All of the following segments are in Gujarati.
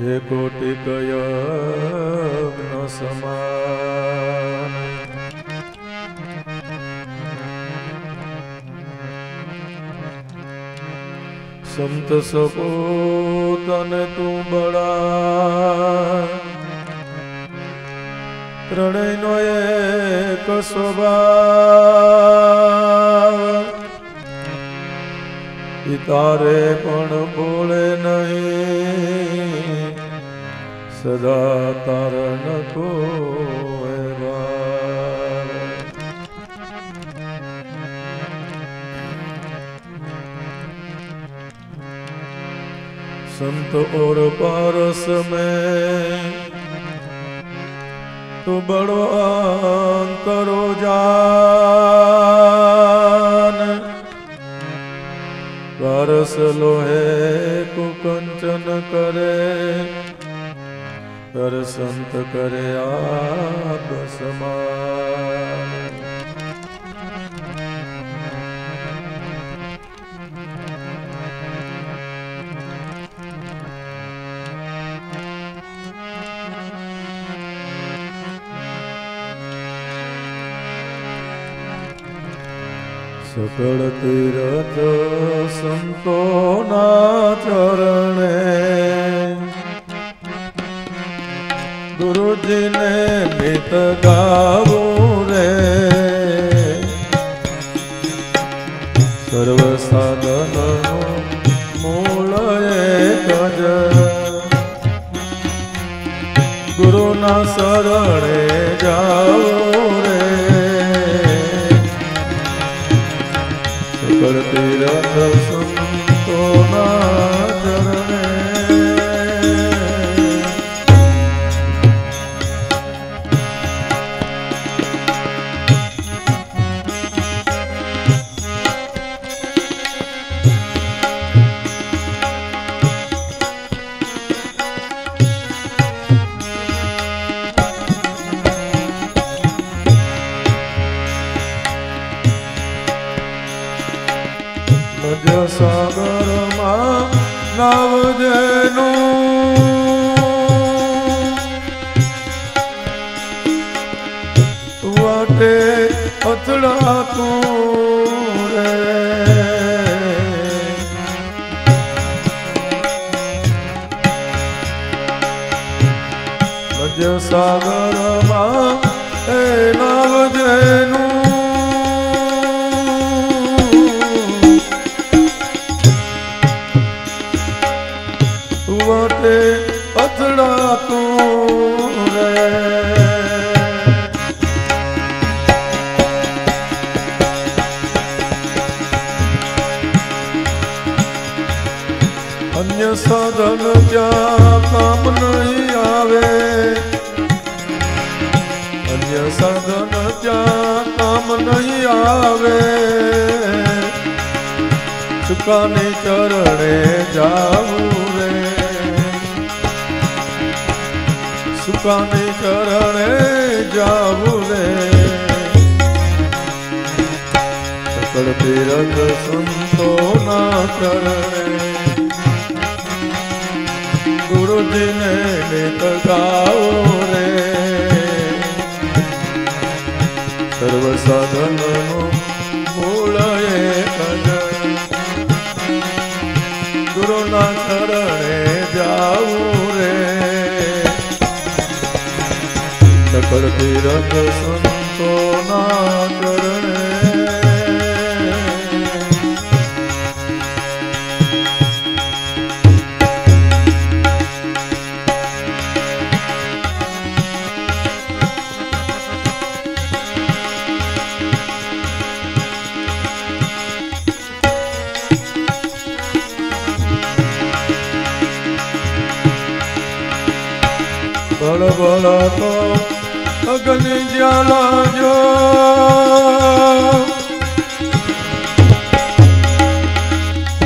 જે કોટિ કયજ્ઞ સમાન સંત સપોતને તું બળા ત્રણેયનો એક સ્વભાવ. તારે પણ બોલે નહીં. सदा तरण को संत और पारस में तो बड़ो करो जान। पारस लोहे को कंचन करे હર સંત કરે આપ સમાન સકળ તીરથ સંતોના ચરણે ગુરુજીને ગીત ગાવું રે સર્વ સાધન મૂળ ગજ જ ગુરુના શરણે જાઓ સાધન ત્યાં કામ નહીં આવે. અન્ય સાધન ત્યાં કામ નહીં આવે. સુકાને ચરણે જાવું રે. સુકાને ચરણે જાવું રે. સકળ તીરથ સંતોના ચરણે. ગુરુજીને નિત ગાવો રે સર્વ સાધનનું મૂળ એક ગુરુના ચરણે જાવું રે સકળ તીરથ સંતોના બળ બળ અગ્નિ જ્વાલા જો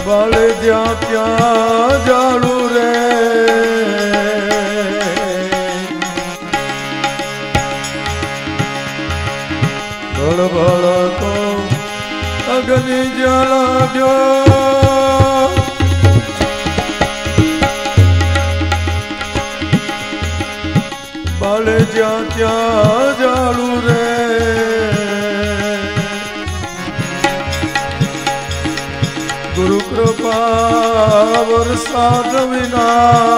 બળ જ્યાં ત્યાં જાળું રે. બળ બળ તો, અગ્નિ જ્વાલા જ્યાં ત્યાં જાળું રે ગુરુ કૃપા વરસાદ વિના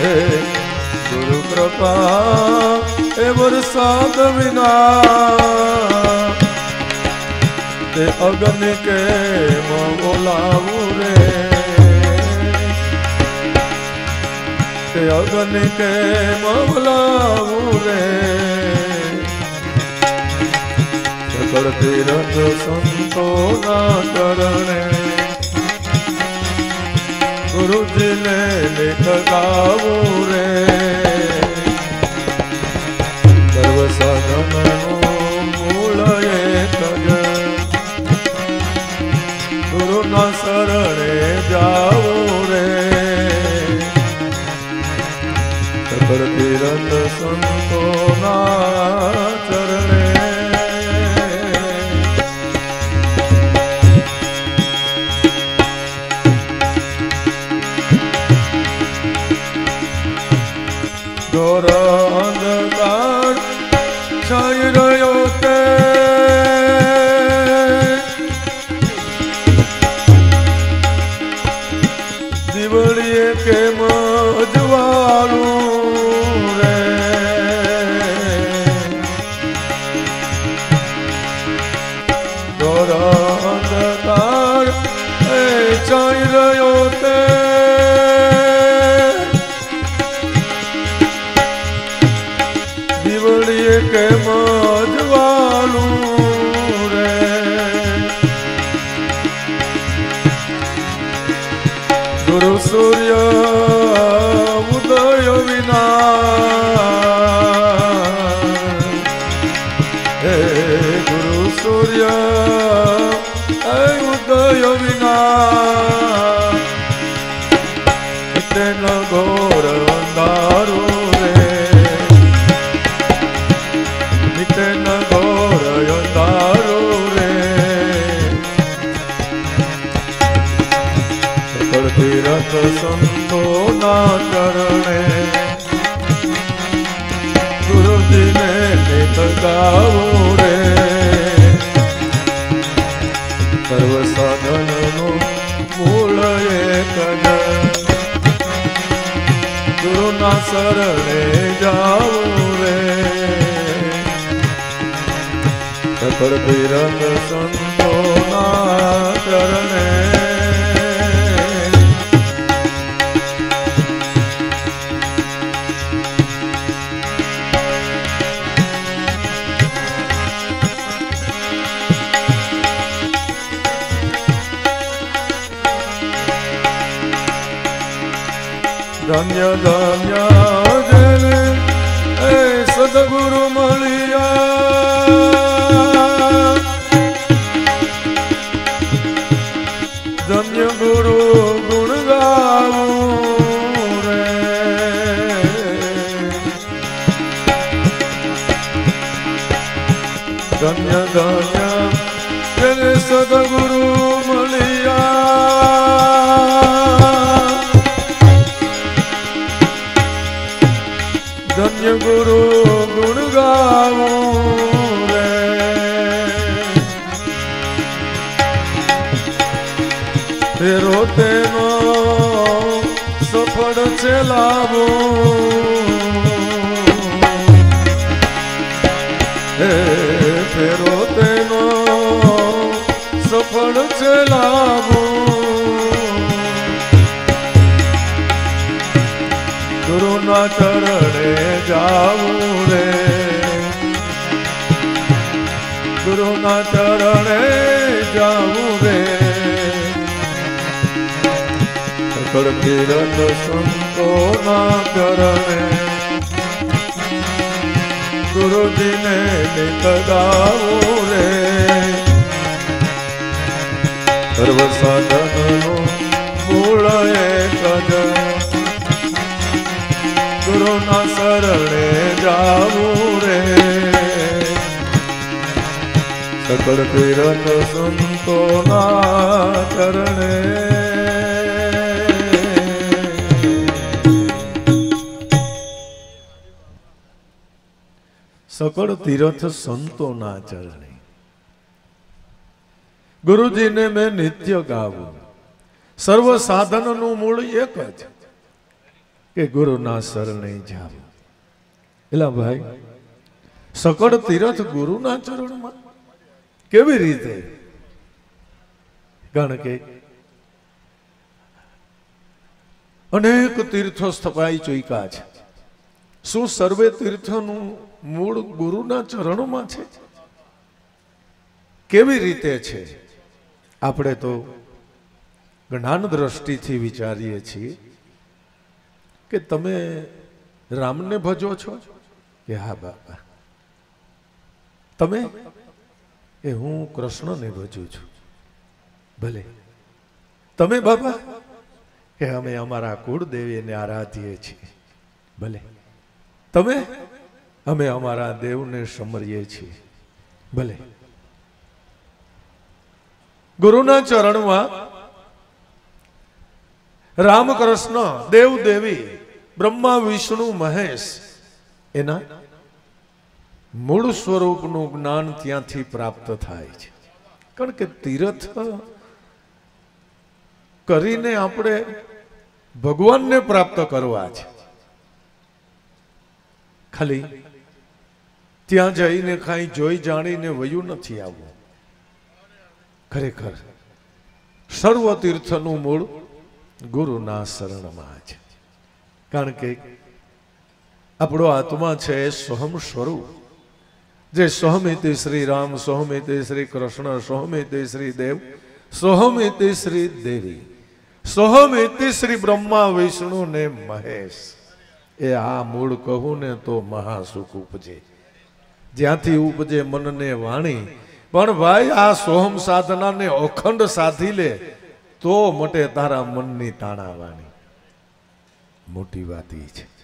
હે ગુરુ કૃપા એ વરસાદ વિના તે અગન કે બોલાવું રે તે અગન કે મવલાવું રે. સકળ તીરથ સંતોના કરણે. ગુરુજીને લેખ ગાવું રે. સંતોના ચરણે ઘોર ગુરુના ચરણે જાઉં રે. સકળ તીરથ સંતોના ચરણે ગુરુજીને નિત ગાવું રે. સર્વ સાધનનું મૂળ એક ગુરુના શરણે જાવું રે. સકળ તીરથ સંતોના ચરણે સકળ તીર્થ સંતોના ચરણે ગુરુજીને મેં નિત્ય ગાવું। સર્વ સાધનનું મૂળ એક જ કે ગુરુના શરણે જાવ। એલા ભાઈ સકળ તીર્થ ગુરુના ચરણમાં કેવી રીતે? કારણ કે અનેક તીર્થો સ્થપાઈ ચૂક્યા છે. શું સર્વે તીર્થનું મૂળ ગુરુના ચરણોમાં છે? કેવી રીતે છે? આપણે તો જ્ઞાન દ્રષ્ટિથી વિચારીએ છીએ કે તમે રામને ભજો છો? કે હા, બાપા. તમે? એ હું કૃષ્ણને ભજું છું. ભલે. તમે બાપા? કે અમે અમારા કુળદેવીને આરાધીએ છીએ. ભલે. તમે? અમે અમારા દેવને સમરીએ છીએ. ભલે. ગુરુના ચરણમાં રામકૃષ્ણ દેવ દેવી બ્રહ્મા, વિષ્ણુ, મહેશ એના મૂળ સ્વરૂપનું જ્ઞાન ત્યાંથી પ્રાપ્ત થાય છે. કારણ કે તીર્થ કરીને આપણે ભગવાનને પ્રાપ્ત કરવા છે. ખાલી ત્યાં જઈને કાંઈ જોઈ જાણીને વયું નથી આવવું. ખરેખર સર્વ તીર્થનું મૂળ ગુરુના શરણમાં છે. કારણ કે આપણો આત્મા છે એ સ્વરૂપ. જે સોહમિતિ શ્રી રામ, સોહમિતિ શ્રી કૃષ્ણ, સોહમિતિ શ્રી દેવ, સોહમિતિ શ્રી દેવી, સોહમિતિ શ્રી બ્રહ્મા, વિષ્ણુ ને મહેશ. એ આ મૂળ કહું ને તો મહાસુખ ઉપજે. જ્યાંથી ઉપજે મનને વાણી. પણ ભાઈ, આ સોહમ સાધનાને અખંડ સાધી લે, તો મટે તારા મનની તાણાવાણી. મોટી વાત એ છે.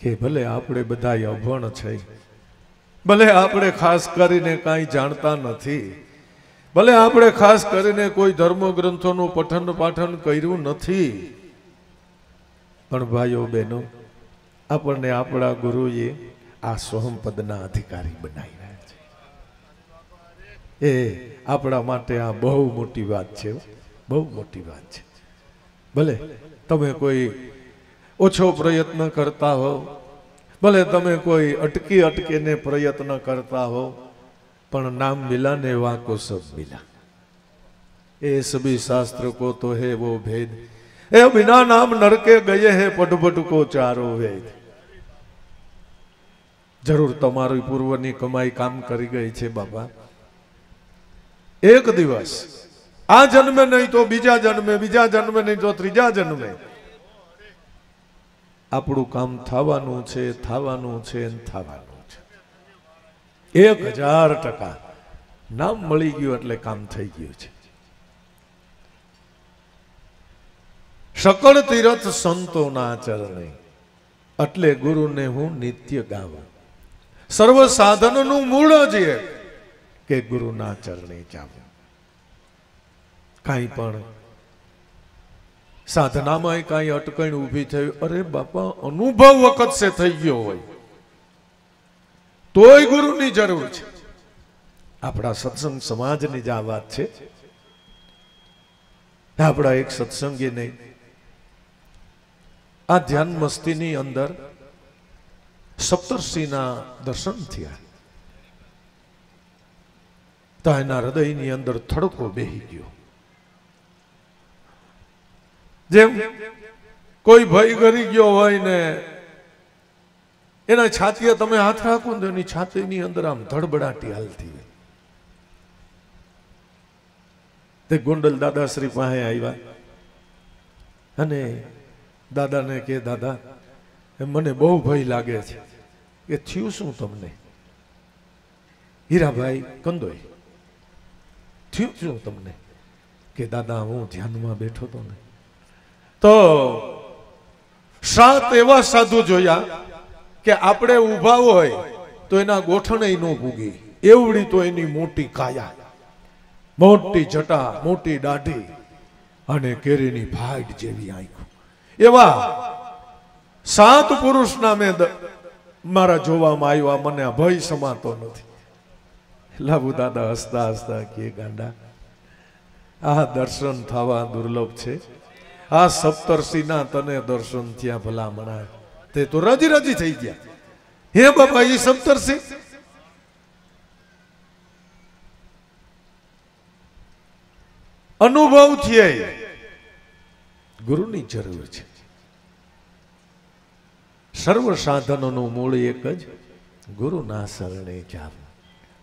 કે ભલે આપણે બધા અભણ છે, ભલે આપણે ખાસ કરીને કાંઈ જાણતા નથી, ભલે આપણે ખાસ કરીને કોઈ ધર્મ ગ્રંથોનું પઠન પાઠન કર્યું નથી, પણ ભાઈઓ બહેનો, આપણને આપણા ગુરુએ આ સોહમપદના અધિકારી બનાવી રહ્યા છે. એ આપણા માટે આ બહુ મોટી વાત છે બહુ મોટી વાત છે. ભલે તમે કોઈ ઓછો પ્રયત્ન કરતા હો. ભલે તમે કોઈ અટકી અટકીને પ્રયત્ન કરતા હો, પણ નામ મિલા ને વાંકો સબ મિલા એ સભી શાસ્ત્ર કો તો હે વો ભેદ. એ બિના નામ નરકે ગયે હે પટભટ કો ચારો વેદ. જરૂર તમારી પૂર્વની કમાઈ કામ કરી ગઈ છે બાબા એક દિવસ, આ જન્મે નહીં તો બીજા જન્મે બીજા જન્મે નહીં તો ત્રીજા જન્મે. આપણું કામ થવાનું છે થવાનું છે થવાનું છે. એક હજાર ટકા નામ મળી ગયું એટલે કામ થઈ ગયું છે. સકળ તીરથ સંતોના ચરણે એટલે ગુરુને હું નિત્ય ગાવું. સર્વ સાધનનું મૂળ જ એક કે ગુરુના ચરણે જાવું. કાંઈ પણ સાધનામાં કાંઈ અટકણ ઊભી થઈ, અરે બાપા, અનુભવ વખત સે થઈ ગયો હોય. તોય ગુરુની જરૂર છે. આપણા સત્સંગ સમાજની જ આ વાત છે. આપણા એક સત્સંગી નહીં આ ધ્યાન મસ્તીની અંદર સપ્તર્ષિના દર્શન થયા. તો એના હૃદયની અંદર થડકો બેહી ગયો. જેમ કોઈ ભય કરી ગયો હોય ને, એના છાતીએ તમે હાથ રાખો ને તો એની છાતીની અંદર આમ ધડબડાટી હાલતી હોય. તે ગોંડલ દાદાશ્રી પાસે આવ્યા અને દાદાને કે, દાદા, એ મને બહુ ભય લાગે છે. કે થયું શું તમને? હીરાભાઈ કંદોય થયું શું તમને? કે, દાદા, હું ધ્યાનમાં બેઠો તો ને. તો સાત એવા સાધુ જોયા કે આપણે ઊભા હોય તો એના ગોઠણે ન ભૂગી. એવડી તો એની મોટી કાયા, મોટી જટા, મોટી દાઢી અને કેરીની ફાઈટ જેવી આંખો. એવા સાત પુરુષના મેં મારા જોવામાં આવ્યો, મને ભય સમાતો નથી. લાભુ દાદા હસતા હસતા કે ગાંડા, આ દર્શન થવા દુર્લભ છે. આ સપ્તર્ષિના તને દર્શન થયા ભલામણા તે તો રજી રજી થઈ ગયા. હે બાપા એ સપ્તર્ષિ? અનુભવ થયે. ગુરુની જરૂર છે. સર્વ સાધનોનું મૂળ એક જ ગુરુના શરણે જાવ.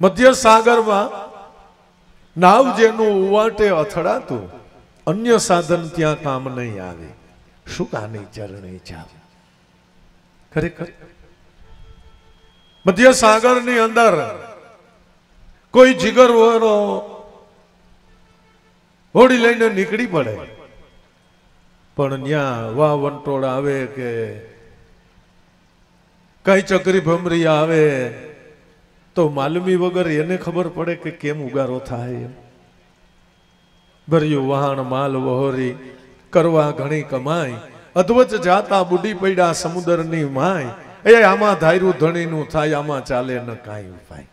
મધ્ય સાગરમાં નાવ જેનું ઉવાટે અથડાતું. અન્ય સાધન ત્યાં કામ નહીં આવે. શું કાની ચરણે જાવ? ખરેખર? મધ્ય સાગરની અંદર કોઈ જીગરવાળો હોડી લઈને નીકળી પડે. પણ ત્યાં વાહ વંટોળ આવે કે કઈ ચકરી ભમરી આવે તો માલમી વગર એને ખબર પડે કે કેમ ઉગારો થાય એમ. ભર્યું વહાણ, માલ, વહોરી, કરવા ઘણી કમાઈ અધવચ જાતા બુડી પડ્યા સમુદ્રની માય એ આમાં ધાર્યું ધણીનું થાય, આમાં ચાલે ન કાંઈ ઉપાય.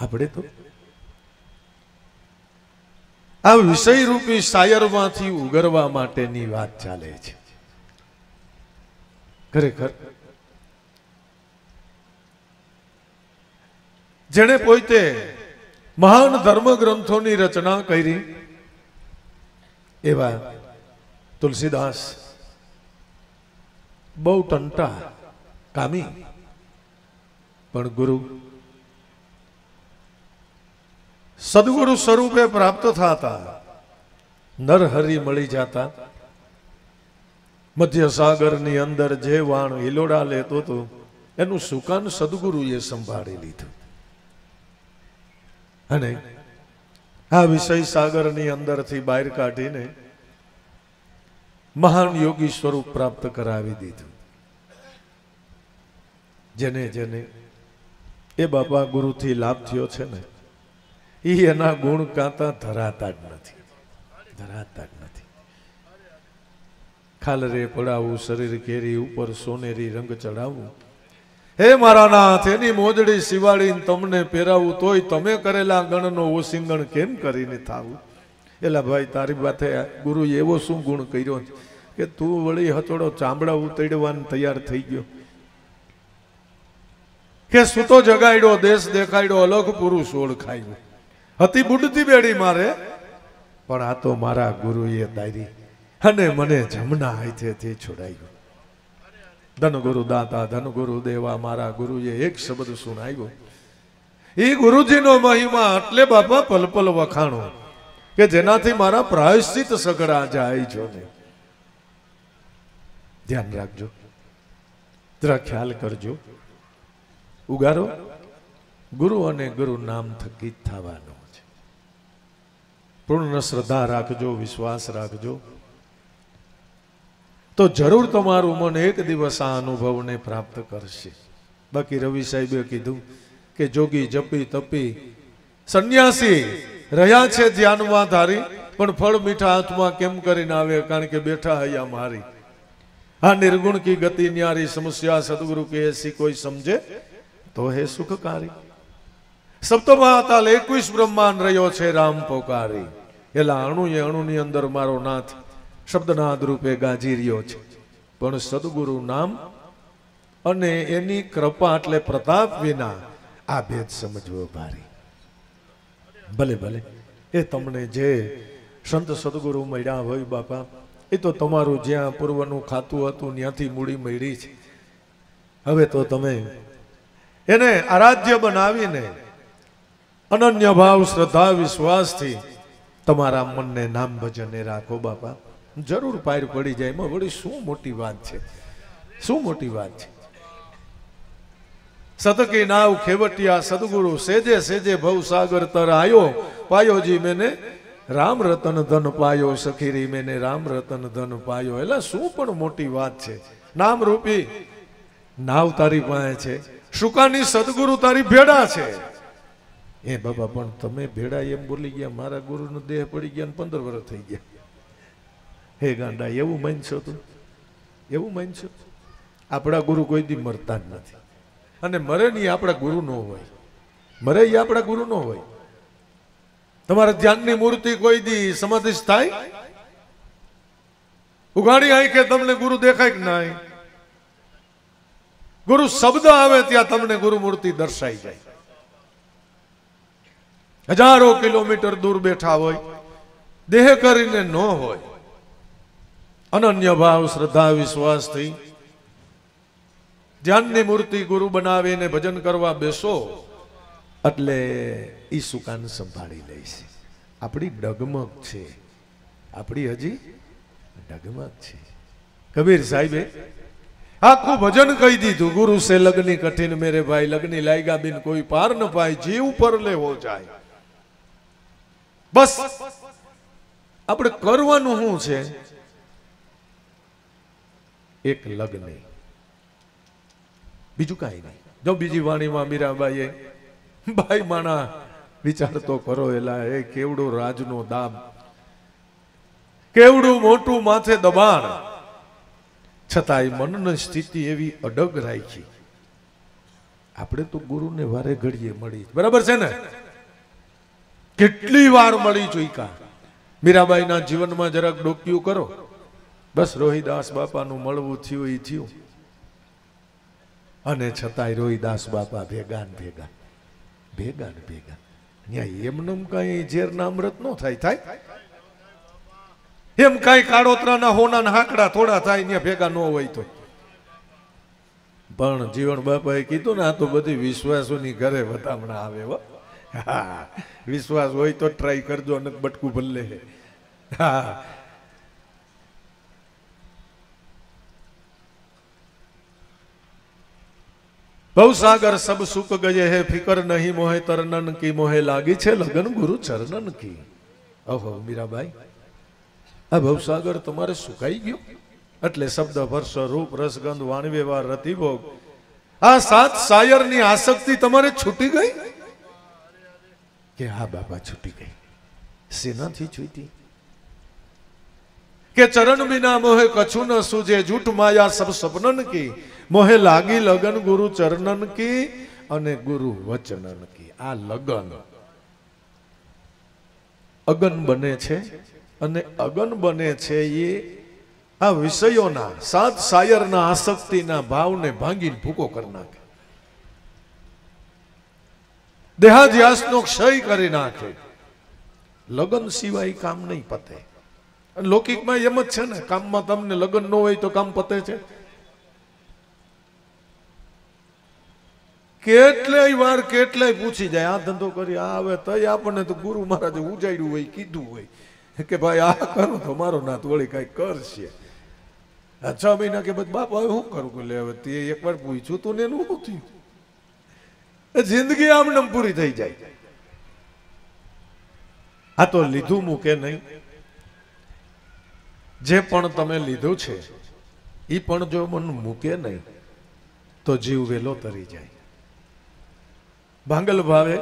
આપણે તો આ વિષય રૂપી શાયરમાંથી ઉગરવા માટેની વાત ચાલે છે. ખરેખર જેને પોતે મહાન ધર્મ ગ્રંથોની રચના કરી. એવા તુલસીદાસ, બહુ ટંટા કામી. પણ ગુરુ, સદગુરુ સ્વરૂપે પ્રાપ્ત થતા, નરહરી મળી જતા. મધ્ય સાગરની અંદર જે વાણ હિલોડા લેતો હતો, એનું સુકાન સદગુરુએ સંભાળી લીધું. અને આ વિષય સાગરની અંદરથી બહાર કાઢીને મહાન યોગી સ્વરૂપ પ્રાપ્ત કરાવી દીધું. જેને જેને એ બાપા ગુરુથી લાભ થયો છે ને, એ એના ગુણ કાંતા ધરાતા જ નથી. ધરાતા જ નથી. ખાલરે પડાવું, શરીર કેરી ઉપર સોનેરી રંગ ચડાવવું હે મારા નાથ, એની મોજડી શિવાળીને તમને પહેરાવું, તોય તમે કરેલા ગણનો ઓસિંગણ કેમ કરીને થાવું? એલા ભાઈ, તારી પાસે ગુરુએ એવો શું ગુણ કર્યો કે તું વળી હચોડો ચામડા ઉતરવાનું તૈયાર થઈ ગયો? કે સૂતો જગાડ્યો, દેશ દેખાડ્યો, અલગ પુરુષ ઓળખાયો? હતી બુડતી બેડી મારે, પણ આ તો મારા ગુરુએ દારી અને મને જમના હાથેથી છોડાયું. ધન ગુરુ દાતા ધન ગુરુ દેવા, મારા ગુરુએ એક શબ્દ સુનાવ્યો. એ ગુરુજીનો મહિમા એટલે બાપા પલ પલ વખાણો, કે જેનાથી મારા પ્રાયશ્ચિત સગડા જાય છો ને. ધ્યાન રાખજો. જરા ખ્યાલ કરજો. ઉગારો, ગુરુ અને ગુરુ નામ થકી થવાનો છે. પૂર્ણ શ્રદ્ધા રાખજો, વિશ્વાસ રાખજો. તો જરૂર તમારું મન એક દિવસ આ અનુભવને પ્રાપ્ત કરશે. બાકી રવિ સાહેબે કીધું કે જોગી જપી તપી સંન્યાસી રહ્યા છે ધ્યાનમાં ધારી, પણ ફળ મીઠા હાથમાં કેમ કરીને આવે? કારણ કે બેઠા હૈયા મારી. આ નિર્ગુણ કી ગતિ ન્યારી સમસ્યા સદગુરુ કે કોઈ સમજે તો હે સુખકારી. સપ્તમાતાલ એકવીસ બ્રહ્માંડ રહ્યો છે રામ પોકારી. એટલે અણુ એ અણુની અંદર મારો નાથ શબ્દનાદ રૂપે ગાજી રહ્યો છે. પણ સદગુરુ નામ અને એની કૃપા એટલે પ્રતાપ વિના આ ભેદ સમજવો ભારી. ભલે ભલે. એ તમને જે સંત સદગુરુ મળ્યા હોય બાપા, એ તો તમારું જ્યાં પૂર્વનું ખાતું હતું ત્યાંથી મૂડી મળી છે. હવે તો તમે એને આરાધ્ય બનાવીને અનન્ય ભાવ, શ્રદ્ધા, વિશ્વાસથી તમારા મનને નામ ભજને રાખો બાપા. જરૂર પાર પડી જાય. એમાં વળી શું મોટી વાત છે? શું મોટી વાત છે? સતકી નાવ ખેવટિયા સદગુરુ સેજે સેજે ભવ સાગર તર આયો. પાયોજી મેને રામ રતન ધન પાયો, સખીરી મેને રામ રતન ધન પાયો. એટલે શું પણ મોટી વાત છે? નામ રૂપી નાવ તારી પાસે છે. શુકાની સદગુરુ તારી ભેડા છે. એ બાબા, પણ તમે ભેડા એમ બોલી ગયા, મારા ગુરુનો દેહ પડી ગયા પંદર વર્ષ થઈ ગયા. હે ગાંડા એવું માનશો તું? એવું માનશો? આપણા ગુરુ કોઈ દી મરતા જ નથી. અને મરે નહીં આપણા ગુરુ ન હોય. મરે એ આપણા ગુરુ ન હોય. તમારા ધ્યાનની મૂર્તિ કોઈ દી સમાધિશ થાય? ઉઘાડી આંખે તમને ગુરુ દેખાય કે નહીં ગુરુ શબ્દ આવે ત્યાં તમને ગુરુ મૂર્તિ દર્શાઈ જાય. હજારો કિલોમીટર દૂર બેઠા હોય. દેહ કરીને ન હોય. અનન્ય ભાવ શ્રદ્ધા વિશ્વાસથી ધ્યાનની મૂર્તિ ગુરુ બનાવીને ભજન કરવા બેસો, એટલે ઈ સુકાન સંભાળી લઈશ આપણી ડગમગ છે. આપણી હજી ડગમગ છે. કબીર સાહેબે આખું ભજન કહી દીધું, ગુરુ સે લગની કઠિન મેરે ભાઈ, લગની લાયગા બિન કોઈ પાર ન પાય, જીવ પર લેવો જાય. બસ. આપણે કરવાનું શું છે? એક લગ્ન. બીજું કાંઈ નહીં. જો બીજી વાણીમાં મીરાબાઈએ, ભાઈ માણા વિચારતો કરો એલા, એ કેવડો રાજનો દામ. કેવડું મોટું માથે દબાણ. છતાંય મનની સ્થિતિ એવી અડગ રાખી. આપણે તો ગુરુને વારે ઘડીએ મળી. બરાબર છે ને? કેટલી વાર મળી ચૂક્યા. મીરાબાઈના જીવનમાં જરાક ડોક્યું કરો. બસ રોહિદાસ બાપાનું મળવું થયું એ થયું. અને છતાંય રોહિદાસ બાપા ભેગા ને ભેગા ભેગા ને ભેગા ત્યાં એમનેમ કઈ ઝેરના અમૃત ન થાય થાય? એમ કઈ કાળોતરાના હોના હાંકડા થોડા થાય ત્યાં ભેગા ન હોય તો પણ જીવન બાપાએ કીધું ને, આ તો બધી વિશ્વાસોની ઘરે વધામણા આવે, હા. વિશ્વાસ હોય તો ટ્રાય કરજો અને બટકું ભલે હા ભવસાગર સબ સુખ ગયે હે, ફિકર નહીં મોહે, તરનન કી મોહે લાગી છે લગન ગુરુ ચરણન કી. ઓહો મીરાબાઈ. આ ભવસાગર તમારે સુકાઈ ગયો? એટલે શબ્દ વર્ષ રૂપ રસગંધ વાણી, વ્યવહાર, રતિભોગ. આ સાત શાયરની આસક્તિ તમારે છૂટી ગઈ? કે હા બાબા છૂટી ગઈ. સેનાથી છૂટી? કે ચરણ બિના મોહે કછું ન સૂજે. જૂઠ માયા સબ સપનન કી. મોહે લાગી લગન ગુરુ ચરણન કી અને ગુરુ વચનન કી. આ લગન. અગન બને છે અને અગન બને છે એ આ વિષયોના, સાત શાયરના આસક્તિના ભાવને ભાંગીને ભૂકો કરી નાખે. દેહાધ્યાસનો ક્ષય કરી નાખે. લગન સિવાય કામ નહીં પતે. લૌકિકમાં એમ જ છે ને, કામમાં તમને લગ્ન ન હોય તો કામ પતે છે. કેટલાય વાર કેટલાય પૂછી જાય, આ ધંધો કરી, આ હવે તય આપણને તો ગુરુ મહારાજે ઉજાડ્યું હોય, કીધું હોય, કે ભાઈ આ કરો તો મારો નાથ વળી કઈ કરશે. છ મહિના કે પછી બાપ, હવે શું કરું? કે હવે તે એકવાર પૂછ્યું તું ને એનું શું થયું? જિંદગી આમ પૂરી થઈ જાય. આ તો લીધું મૂકે નહીં. જે પણ તમે લીધું છે એ પણ જો મન મૂકે નહીં, તો જીવ વેલો તરી જાય. ભાંગલ ભાવે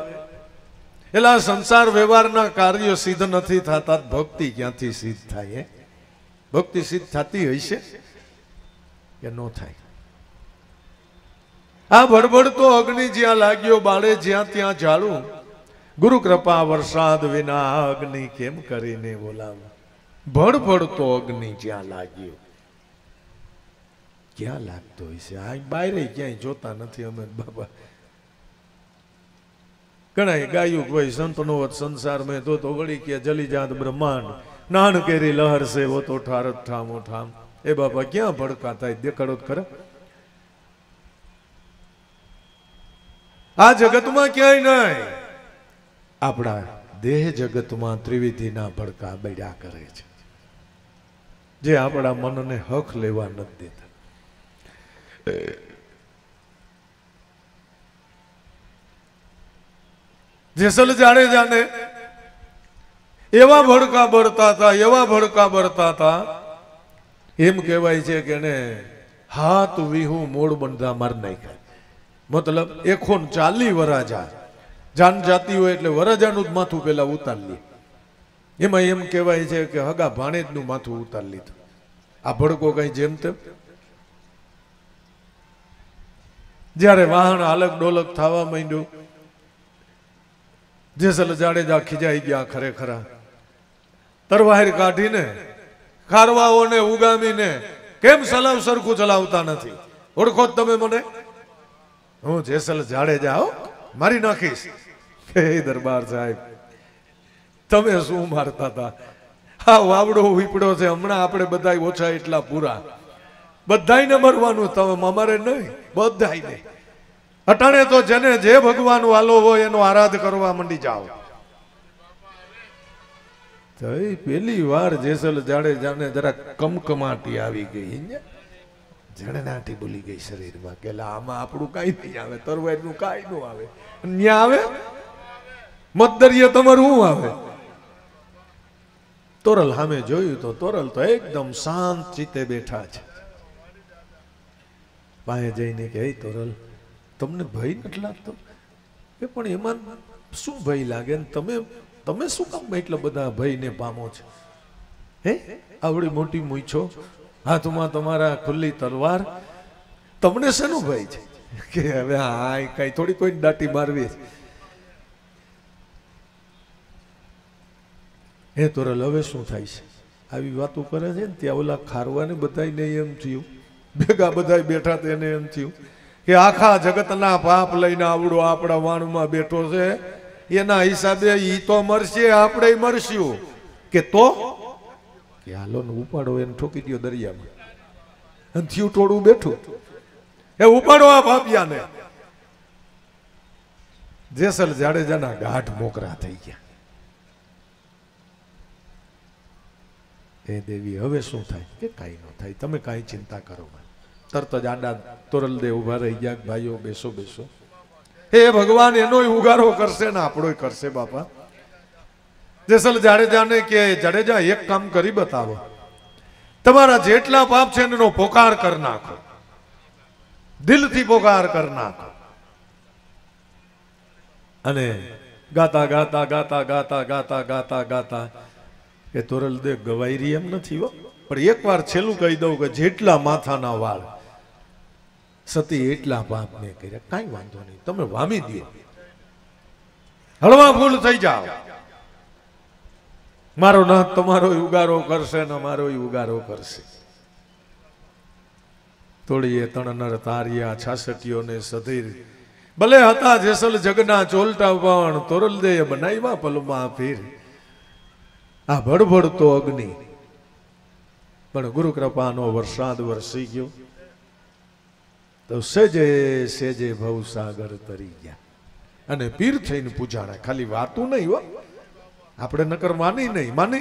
એટલે આ સંસાર વ્યવહારના કાર્યો સિદ્ધ નથી થતા, ભક્તિ ક્યાંથી સિદ્ધ થાય? ભક્તિ સિદ્ધ થતી હશે કે ન થાય? આ ભડભડ તો અગ્નિ જ્યાં લાગ્યો, બાળે જ્યાં ત્યાં જાળું. ગુરુ કૃપા વરસાદ વિના અગ્નિ કેમ કરીને બોલાવ? ભડભડ તો અગ્નિ જ્યાં લાગ્યો. ક્યાં લાગતો હશે? આ બાયરે ક્યાંય જોતા નથી અમે બાબા. ઘણા ગાયું કોઈ સંતનો સંસાર મેં તો તો વળી કે જલી જાત બ્રહ્માંડ. નાન કેરી લહર સે વો તો ઠારત ઠામો ઠામ. એ બાપા ક્યાં ભડકા થાય? દેખાડો ખરા. આ જગતમાં ક્યાંય નહીં. આપણા દેહ જગતમાં ત્રિવિધિના ભડકા બળ્યા કરે છે. જે આપણા મનને હક લેવા નથી દેતા. જેસલ જાડેજાને એવા ભડકા ભરતા હતા એવા ભડકા ભરતા હતા એમ કહેવાય છે કે એને હાથ વિહુ મોડ બંધા માર નાખ્યા. મતલબ એખોન ચાલી વરાજા. જાન જાતી હોય એટલે વરાજાનું જ માથું પેલા ઉતાર લે. એમાં એમ કહેવાય છે કે હગા ભાણેજનું માથું ઉતાર લીધું. આ ભડકો કઈ જેમ તેમ? જ્યારે વાહન હાલક ડોલક થવા માંડ્યું, જેસલ જાડેજા ખીજાઈ ગયા ખરેખર. તરવાહીર કાઢીને, ખારવાઓને ઉગામીને, કેમ સલાવ સરખું ચલાવતા નથી? ઓળખો તમે મને? હું જેસલ જાડેજા આવ મારી નાખીશ. હે દરબાર સાહેબ. તમે શું મારતા હતા? હા વાવડો વીપડો છે, હમણાં આપણે બધા ઓછા એટલા પૂરા. બધાને મરવાનું તમે અમારે નહીં, બધાયને. અટાણે તો જેને જે ભગવાન વાલો હોય એનો આરાધ કરવા માંડી જાઓ. પેલી વાર જેસલ જાડેજાને જરા કમકમાટી આવી ગઈ ને નાટી બોલી ગઈ શરીરમાં કે આમાં આપણું કઈ નહીં આવે, તરવારનું કઈ નું આવે. ન્યા આવે? મતદરિય તમારું શું આવે? તોરલ સામે જોયું તો તોરલ તો એકદમ શાંત ચિત્તે બેઠા છે. પાસે જઈને કે તોરલ, તમને ભય નથી લાગતો? કે પણ એમાં શું ભય લાગે? ને તમે તમે શું કામ એટલા બધા ભયને પામો છો? હે? આવડી મોટી મૂછો હાથમાં તમારા ખુલ્લી તલવાર? તમને શેનો ભય છે? કે હવે હા કઈ થોડી કોઈ દાટી મારવી છે. હે તોરલ હવે શું થાય છે? આવી વાતો કરે છે ને, ત્યાં ઓલા ખારવાને બધાને એમ થયું. ભેગા બધા બેઠા તેને એમ થયું કે આખા જગતના પાપ લઈને આવડો આપણા વાણમાં બેઠો છે. એના હિસાબે ઈ તો મરશે, આપણે મરશું. કે તો? કે હાલો ને, ઉપાડો એને ઠોકી દો દરિયામાં. અને થયું ટોળું બેઠું. એ ઉપાડો આ પાપિયાને જેસલ જાડેજાના ગાઢ મોકરા થઈ ગયા. એ દેવી, હવે શું થાય? કે કાંઈ ન થાય. તમે કાંઈ ચિંતા કરો તરત જ આડા તોરલદે ઊભા રહી ગયા ભાઈઓ, બેસો બેસો. હે ભગવાન એનોય ઉગારો કરશે ને આપણોય કરશે બાપા. જેસલ જાડેજાને કે, જાડેજા, એક કામ કરી બતાવો. તમારા જેટલા પાપ છે એનો પોકાર કરી નાખો. દિલથી પોકાર કરી નાખો. અને ગાતા ગાતા ગાતા ગાતા ગાતા ગાતા ગાતા એ તોરલ દે ગવાઈ રહી એમ નથી હો. પણ એકવાર છેલ્લું કહી દઉં કે જેટલા માથાના વાળ સતી એટલા પાપ ને કર્યા. કાંઈ વાંધો નહીં. તમે વામી દો. હળવા ફૂલ થઈ જાઓ. મારો નાથ તમારો ઉગારો કરશે ને મારો ઉગારો કરશે. તોડીએ તણનર તારિયા છાસટીઓને સધીર. ભલે હતા જેસલ જગના ચોલટા પણ તોરલ દે બનાવ્યા પલમાં ફીર. આ ભડભડતો અગ્નિ. પણ ગુરુ કૃપાનો વરસાદ વરસી ગયો. તો સેજે સેજે ભવસાગર તરી ગયા. અને પીર થઈને પૂજાણા. ખાલી વાતું નહીં હો. આપણે નકર માની નહીં, માની.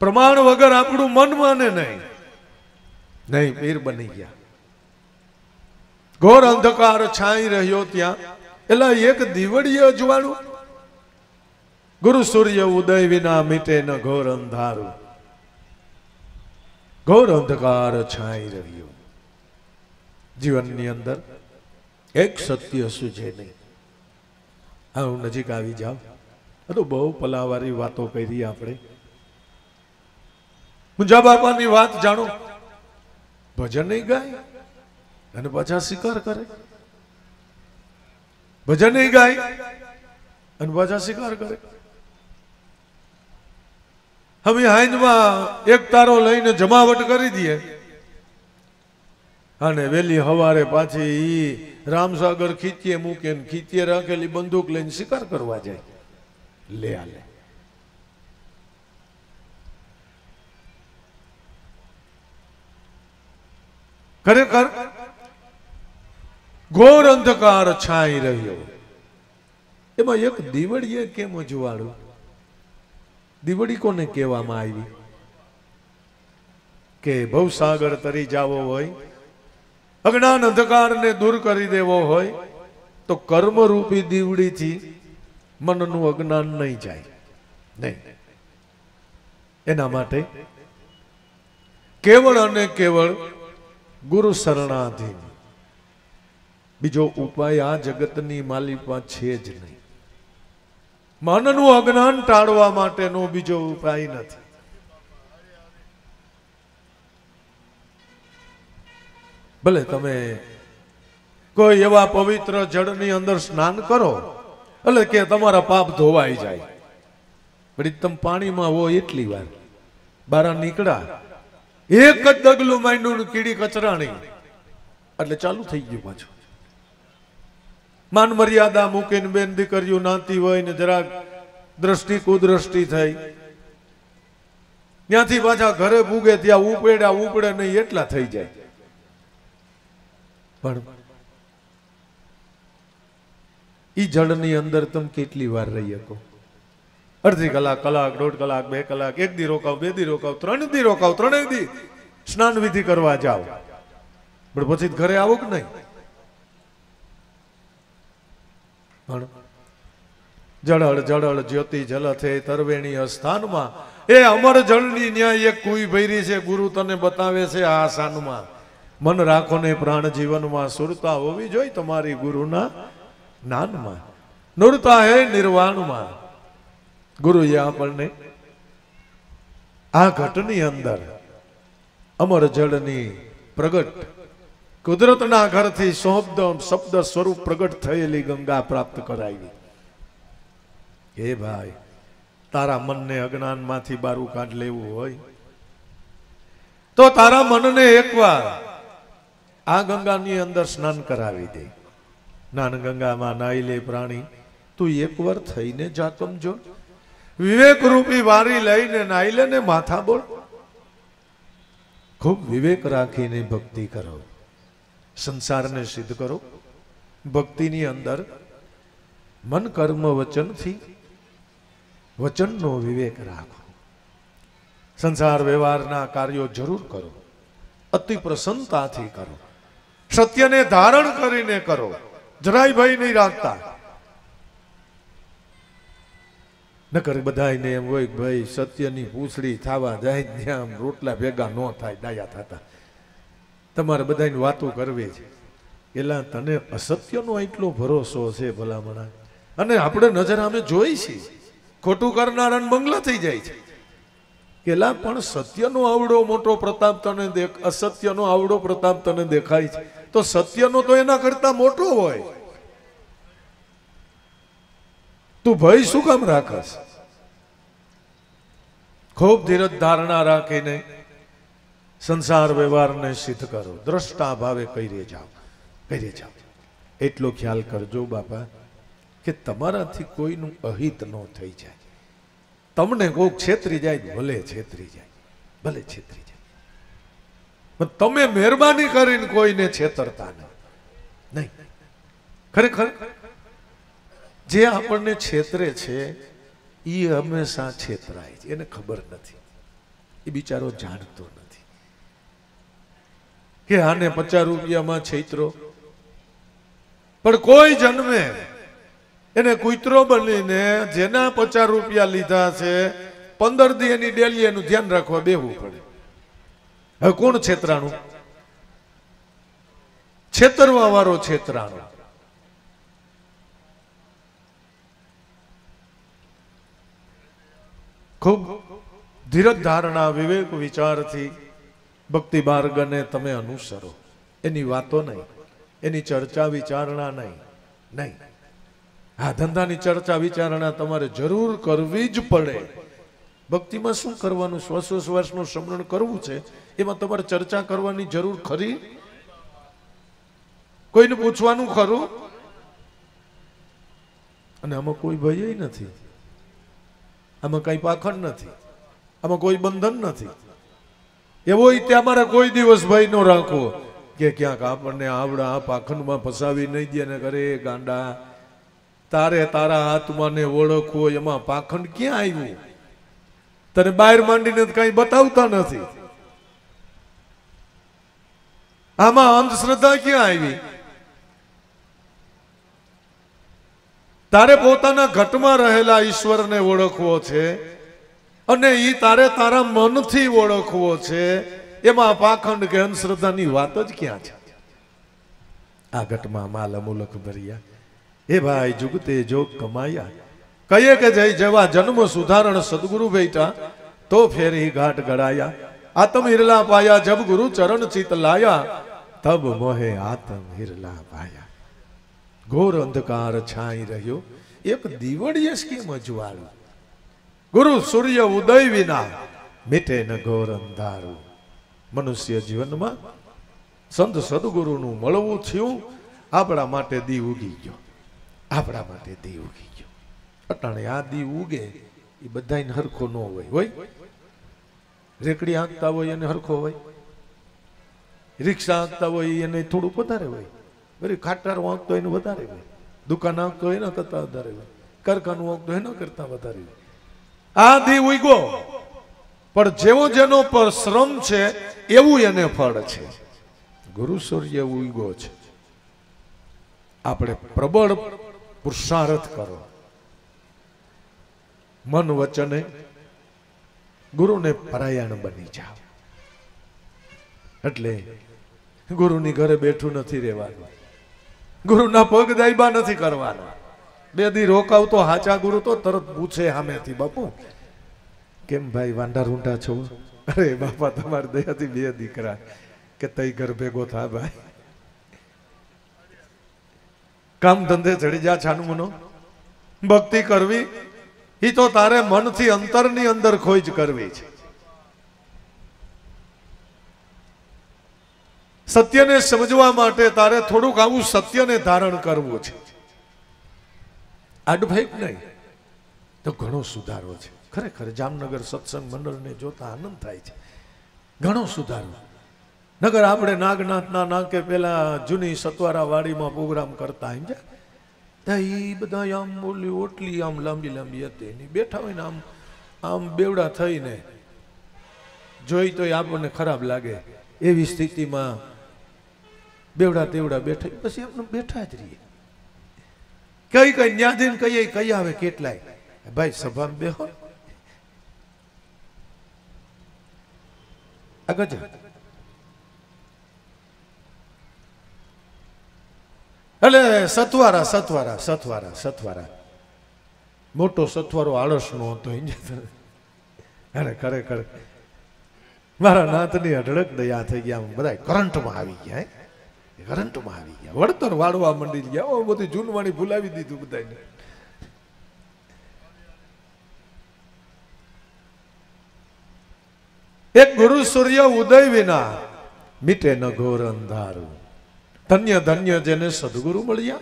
પ્રમાણ વગર આપણું મન માને નહીં. નહીં, પીર બની ગયા. ઘોર અંધકાર છાઈ રહ્યો ત્યાં. એટલે એક દીવડીએ અજવાળું ગુરુ સૂર્ય ઉદય વિના મીટે ન ઘોર અંધારું. ઘોર અંધકાર છાઈ રહ્યો. જીવનની અંદર એક સત્ય સૂજે નહીં. હા હું નજીક આવી જાઉં. આ તો બહુ પલાવારી વાતો કરી આપણે. મુંજા બાપાની વાત જાણો. ભજન નહીં ગાય અને પાછા શિકાર કરે. ભજન નહીં ગાય અને પાછા શિકાર કરે. હવે હાઈનમાં એક તારો લઈને જમાવટ કરી દઈએ. અને વેલી હવારે પાછી ઈ રામસાગર ખીચીએ મૂકે ખીચીએ રાખેલી બંદૂક લઈને શિકાર કરવા જાય. લે આ લે. ખરેખર ઘોર અંધકાર છાઈ રહ્યો. એમાં એક દીવડીએ કેમ અજવાળું દીવડી કોને કહેવામાં આવી? કે ભવસાગર તરી જાવો હોય અજ્ઞાન અંધકારને દૂર કરી દેવો હોય, તો કર્મરૂપી દીવડીથી મનનું અજ્ઞાન નહીં જાય. નહીં. એના માટે કેવળ અને કેવળ ગુરુ શરણાધીન. બીજો ઉપાય આ જગતની માલિકમાં છે જ નહીં. મનનું અજ્ઞાન ટાળવા માટેનો બીજો ઉપાય નથી. ભલે તમે કોઈ એવા પવિત્ર જળની અંદર સ્નાન કરો, એટલે કે તમારા પાપ ધોવાઈ જાય. પણ તમે પાણીમાં હો એટલી વાર. બારા નીકળ્યા. એક જ ડગલું માંડ્યું કીડી કચરાણી. એટલે ચાલુ થઈ ગયું પાછું. માન મર્યાદા મૂકીને બેન દીકરીઓ નાતી હોય ને જરાક દ્રષ્ટિ કુદ્રષ્ટિ થઈ. ત્યાંથી પાછા ઘરે ભૂગે, ત્યાં ઉપેડા ઉપડે નહીં, એટલા થઈ જાય. પણ ઈ જળની અંદર તમે કેટલી વાર રહી શકો? અડધી કલાક કલાક, દોઢ કલાક, બે કલાક, એક દી રોકાવ, બે દી રોકાવ, ત્રણ દી રોકાવ, ત્રણેય દી સ્નાન વિધિ કરવા જાઓ. પણ પછી ઘરે આવો કે નહીં? પણ જળળ જ્યોતિ જલથે તરવેણી સ્થાનમાં. એ અમર જળની ન્યાય એક કુઈ ભૈરી છે, ગુરુ તને બતાવે છે આ સ્થાનમાં મન રાખો ને પ્રાણ જીવનમાં સુરતા હોવી જોઈએ તમારી ગુરુના જ્ઞાનમાં નુરતા હે નિર્વાણમાં. ગુરુએ આપણને આ ઘટની અંદર અમર જળની પ્રગટ કુદરતના ઘરથી શબ્દ શબ્દ સ્વરૂપ પ્રગટ થયેલી ગંગા પ્રાપ્ત કરાવી. હે ભાઈ, તારા મનને અજ્ઞાનમાંથી બારું કાઢ લેવું હોય. તો તારા મનને એકવાર આ ગંગાની અંદર સ્નાન કરાવી દે. નાન ગંગામાં નાઈ લે પ્રાણી, તું એકવાર થઈને જા સમજો વિવેક રૂપી વારી લઈને નાઈ લે ને માથા બોલ ખૂબ વિવેક રાખીને ભક્તિ કરો. સંસારને સિદ્ધ કરો. ભક્તિની અંદર મન કર્મ વચનથી વચનનો વિવેક રાખો. સંસાર વ્યવહારના કાર્યો જરૂર કરો. અતિ પ્રસન્નતાથી કરો. સત્યને ધારણ કરીને કરો. જરાય ભય નહીં રાખતા. નકર બધાને એમ હોય ભાઈ સત્યની પૂછડી થવા જાય ત્યાં રોટલા ભેગા ન થાય, ડાયા થતા. તમારે બધાની વાતો કરવી છે. એલા, તને અસત્યનો એટલો ભરોસો છે ભલામણા. અને આપણે નજર અમે જોઈ છીએ. ખોટું કરનારા બંગલા થઈ જાય છે. કેલા પણ સત્યનો આવડો મોટો પ્રતાપ તને દેખ, અસત્યનો આવડો પ્રતાપ તને દેખાય છે. તો સત્યનો તો એના કરતા મોટો હોય. તું ભય શું કામ રાખસ ખૂબ ધીરજ ધારણા રાખીને સંસાર વ્યવહારને સિદ્ધ કરો. દ્રષ્ટા ભાવે કરીએ જાઓ. કરીએ જાઓ. એટલો ખ્યાલ કરજો બાપા, કે તમારાથી કોઈનું અહિત ન થઈ જાય. તમને કોક છેતરી જાય, ભલે છેતરી જાય. ભલે છેતરી જાય. તમે મહેરબાની કરીને કોઈને છેતરતા નહીં. ખરેખર, જે આપણને છેતરે છે એ હંમેશા છેતરાય છે. એને ખબર નથી. એ બિચારો જાણતો નથી કે આને પચાસ રૂપિયામાં છૈત્રો? પણ કોઈ જન્મે, એને કુતરો બનીને જેના પચાસ રૂપિયા લીધા છે, પંદર દી એની ડેલી એનું ધ્યાન રાખવા બેવું પડે. હવે કોણ છેતરાણું? છેતરવા વાળો છેતરાણું. ખૂબ ધીરજ ધારણા, વિવેક વિચારથી ભક્તિ માર્ગને તમે અનુસરો. એની વાતો નહીં. એની ચર્ચા વિચારણા નહીં. નહીં. આ ધંધાની ચર્ચા વિચારણા તમારે જરૂર કરવી જ પડે. ભક્તિમાં શું કરવાનું? શ્વાસોશ્વાસનું સમરણ કરવું છે? એમાં તમારે ચર્ચા કરવાની જરૂર ખરી? કોઈને પૂછવાનું ખરું? અને આમાં કોઈ ભય નથી. આમાં કઈ પાખંડ નથી. આમાં કોઈ બંધન નથી. એવો ત્યાં મારે કોઈ દિવસ ભય ન રાખવો. કે ક્યાંક આપણને આવડા પાખંડમાં ફસાવી નહીં દે ને કરે ગાંડા. તારે તારા હાથમાં ને ઓળખવો એમાં પાખંડ ક્યાં આવ્યું? તને બહાર માંડીને કઈ બતાવતા નથી. આમાં અંધશ્રદ્ધા ક્યાં આવી? તારે પોતાના ઘટમાં રહેલા ઈશ્વરને ઓળખવો છે. અને એ તારે તારા મનથી ઓળખવો છે. એમાં પાખંડ કે અંધશ્રદ્ધાની વાત જ ક્યાં છે? આ ઘટમાં માલ અમુલક ભર્યા. એ ભાઈ જુગતે જોગ કમાયા. કહીએ કે જય જેવા જન્મ સુધારણ સદગુરુ બેઠા તો ફેરી ઘાટ ગળાયા. આતમ હિરલા પાયા, જબ ગુરુ ચરણ ચિત લાયા. તબ મોહે આતમ હિરલા પાયા. ઘોર અંધકાર છાઈ રહ્યો. એક દીવડીએ સ્કીમ અજવાળું ગુરુ સૂર્ય ઉદય વિના મીટે ન ઘોર અંધારું. મનુષ્ય જીવનમાં સંત સદગુરુનું મળવું થયું, આપણા માટે દી ઉગી ગયો. આપણા માટે દી ઉગી ગયો. અટાણે આ દી ઉગે, એ બધાને હરખો ન હોય. હોય? રેકડી આંકતા હોય એને હરખો હોય. રિક્ષા આંકતા હોય એને થોડુંક વધારે હોય. બરી ખાટાર આંકતો એને વધારે હોય. દુકાન આંકતો એના કરતા વધારે હોય. કારખાનું આંકતો એના કરતા વધારે હોય. આ દી ઉગો પણ જેવો જેનો પર શ્રમ છે, એવું એને ફળ છે. ગુરુ સૂર્ય ઉગો છે. આપણે પ્રબળ પુરુષાર્થ કરો. મન વચને ગુરુને પરાયણ બની જાઓ. એટલે ગુરુની ઘરે બેઠું નથી રહેવાનું. ગુરુના પગ દાયબા નથી કરવાના. બે દી રોકાવ તો હાચા ગુરુ તો તરત પૂછે સામેથી, બાપુ, કેમ ભાઈ વાંડા રૂંડા છો? અરે બાપા, તમારી દયાથી બે દીકરા કે તઈ ઘર ભેગો થા ભાઈ. કામ ધંધે ચડી જા છાનું ભક્તિ કરવી એ તો તારે મનથી અંતરની અંદર ખોઈ જ કરવી છે. સત્યને સમજવા માટે તારે થોડુંક આવું સત્યને ધારણ કરવું છે. આડભાઈ નહીં. તો ઘણો સુધારો છે. ખરેખર જામનગર સત્સંગ મંડળને જોતા આનંદ થાય છે. ઘણો સુધારો. નગર આપણે નાગનાથના નાકે પેલા જૂની સતવારા વાડીમાં પ્રોગ્રામ કરતા એમ છે એ બધા આમ બોલી ઓટલી આમ લાંબી લાંબી હતી. એની બેઠા હોય ને આમ આમ બેવડા થઈને જોઈ તો આપણને ખરાબ લાગે. એવી સ્થિતિમાં બેવડા તેવડા બેઠા. પછી આપણે બેઠા જ રહીએ. કઈ કઈ ન્યાધીન કહીએ કઈ આવે કેટલાય. ભાઈ, સભામાં બેહો. આગળ એટલે સતવારા સતવારા સતવારા સતવારા મોટો સતવારો આળસનો હતો અરે, ખરેખર. મારા નાતની અઢળક દયા થઈ ગયા. બધા કરંટમાં આવી ગયા. કરંટમાં આવી ગયા. વળતર વાળવા મંડી ગયા. બધું જૂનવાણી ભૂલાવી દીધું બધાને એક ગુરુ સૂર્ય ઉદય વિના મીટે ન ઘોર અંધારું. ધન્ય ધન્ય જેને સદગુરુ મળ્યા.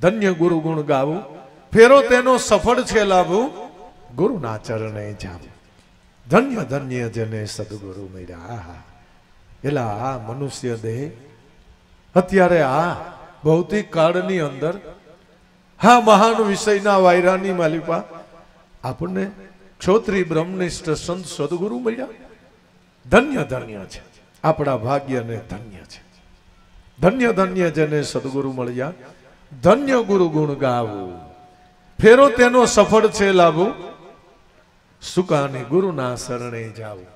ધન્ય ગુરુ ગુણ ગાવું. ફેરો તેનો સફળ છે લાભવું ગુરુના ચરણે જાવું. ધન્ય ધન્ય જેને સદગુરુ મળ્યા. એલા આ મનુષ્ય દેહ અત્યારે આ ભૌતિક કાળની અંદર હા મહાન વિષયના વાયરાની માલિપા આપણને ક્ષોત્રી બ્રહ્મનિષ્ઠ સંત સદગુરુ મળ્યા. ધન્ય ધન્ય છે. આપણા ભાગ્યને ધન્ય છે. ધન્ય ધન્ય જેને સદગુરુ મળ્યા. ધન્ય ગુરુ ગુણ ગાવું. ફેરો તેનો સફળ છે લાભું. સુકાને ગુરુના શરણે જાવું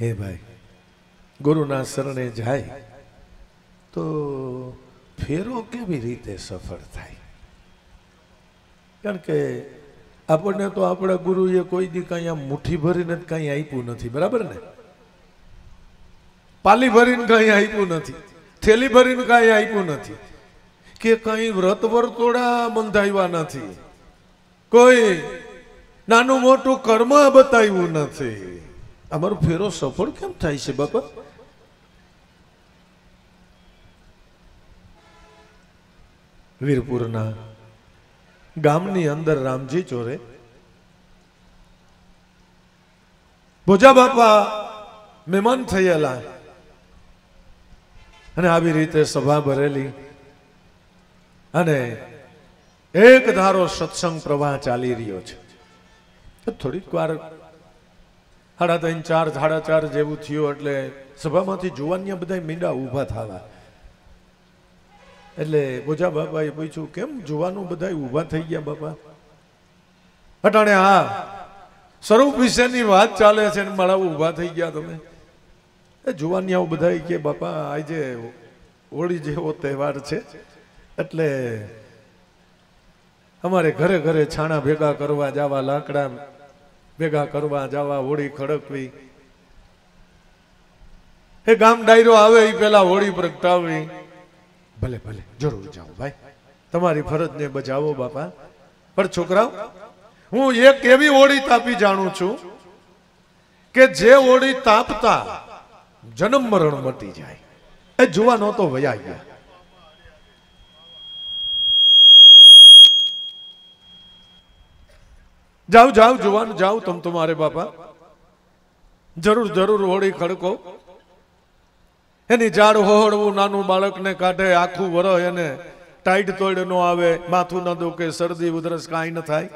હે ભાઈ, ગુરુના શરણે જાય તો ફેરો કેવી રીતે સફળ થાય? કારણ કે આપણને તો આપણા ગુરુએ કોઈ દી કાંઈ આમ મુઠ્ઠી ભરીને કાંઈ આપ્યું નથી, બરાબર ને? પાલી ભરીને કાંઈ આપ્યું નથી, થેલી ભરીને કાંઈ આપ્યું નથી, કે કઈ વ્રત વર્તોડા બંધાવ્યા નથી, કોઈ નાનું મોટું કર્મ બતાવ્યું નથી. અમારો ફેરો સફળ કેમ થાય છે, બાપા? વીરપુરના ગામની અંદર રામજી ચોરે. ભોજા બાપા મહેમાન થયેલા. અને આવી રીતે સભા ભરેલી. અને એક ધારો સત્સંગ પ્રવાહ ચાલી રહ્યો છે. થોડીક વાર સાડા ત્રણ, ચાર સાડા ચાર જેવું થયું એટલે સભામાંથી જુવાનિયા બધા મીંડા ઊભા થવા. એટલે બોજા બાપાએ પૂછ્યું, કેમ જુવાનું બધા ઊભા થઈ ગયા બાપા? અટાણે, હા, સ્વરૂપ વિશેની વાત ચાલે છે ને મારા ઊભા થઈ ગયા તમે. એ જુવાનિયાઓ બધા કે, બાપા, આજે હોળી જેવો તહેવાર છે, એટલે અમારે ઘરે ઘરે છાણા ભેગા કરવા, જવા લાકડા ભેગા કરવા જવા, હોળી ખડકવી. એ ગામ ડાયરો આવે એ પેલા હોળી પ્રગટાવી ભલે ભલે, જરૂર જાઓ ભાઈ. તમારી ફરજને બજાવો બાપા. પણ છોકરાઓ, હું એક એવી હોળી તાપી જાણું છું કે જે હોળી તાપતા જન્મ મરણ મટી જાય. એ જોવા નહોતો વયા ગયા. જાઓ જાઓ, જોવાનું, જાઓ તમ તમારે બાપા. જરૂર જરૂર હોળી ખડકો. એની ઝાડ હોહળવું નાનું બાળકને કાઢે, આખું વર એને ટાઈટ તોડ ન આવે, માથું ન દુખે, શરદી, ઉધરસ કાંઈ ન થાય.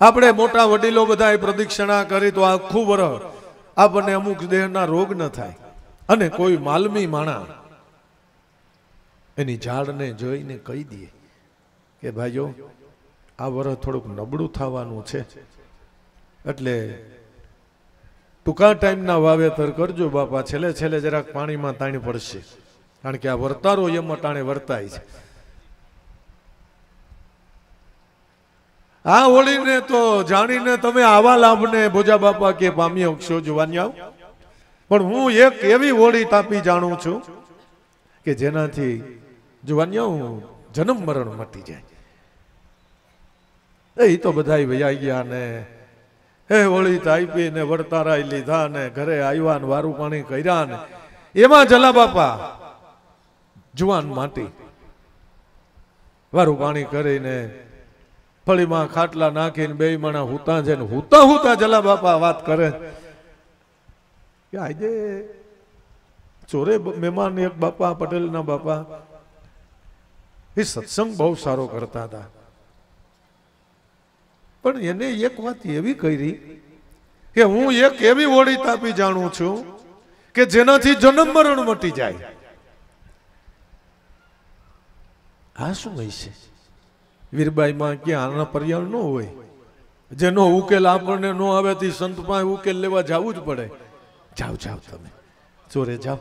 આપણે મોટા વડીલો બધા પ્રદક્ષિણા કરી તો આખું વર આપણને અમુક દેહના રોગ ન થાય. અને કોઈ માલમી માણા એની ઝાડને જોઈને કહી દે કે ભાઈઓ આ વરસ થોડુંક નબળું થવાનું છે. એટલે ટૂંકા ટાઈમના વાવેતર કરજો બાપા, છેલ્લે છેલ્લે જરાક પાણીમાં તાણી પડશે. કારણ કે આ વર્તારો એમ તાણે વર્તાય છે. આ હોળીને તો જાણીને તમે આવા લાભને ભોજા બાપા કે પામી શકશો જોવાની પણ હું એક એવી હોળી તાપી જાણું છું કે જેનાથી જોવાની જન્મ મરણ મટી જાય. એ તો બધા વૈયા ગયા ને. હે હોળી તાપી ને વડતારાય લીધા ને, ઘરે આવ્યા ને વારું પાણી કર્યા ને. એમાં જલા બાપા, જુવાન માટી. વારું પાણી કરીને ફળીમાં ખાટલા નાખીને બે માણા હુતા છે ને, હુતા હુતા જલા બાપા વાત કરે. કે આજે ચોરે મહેમાન એક બાપા, પટેલના બાપા. એ સત્સંગ બહુ સારો કરતા હતા. પણ એને એક વાત એવી કરી કે હું એક એવી ઓળી તાપી જાણું છું કે જેનાથી જન્મ મરણ મટી જાય. આ શું હોય છે? વીરબાઈમાં ક્યાં આના પર્યાળ ન હોય. જેનો ઉકેલ આપણને ન આવે તે સંત પાસે ઉકેલ લેવા જવું જ પડે. જાઓ જાઓ તમે. ચોરે જાઓ.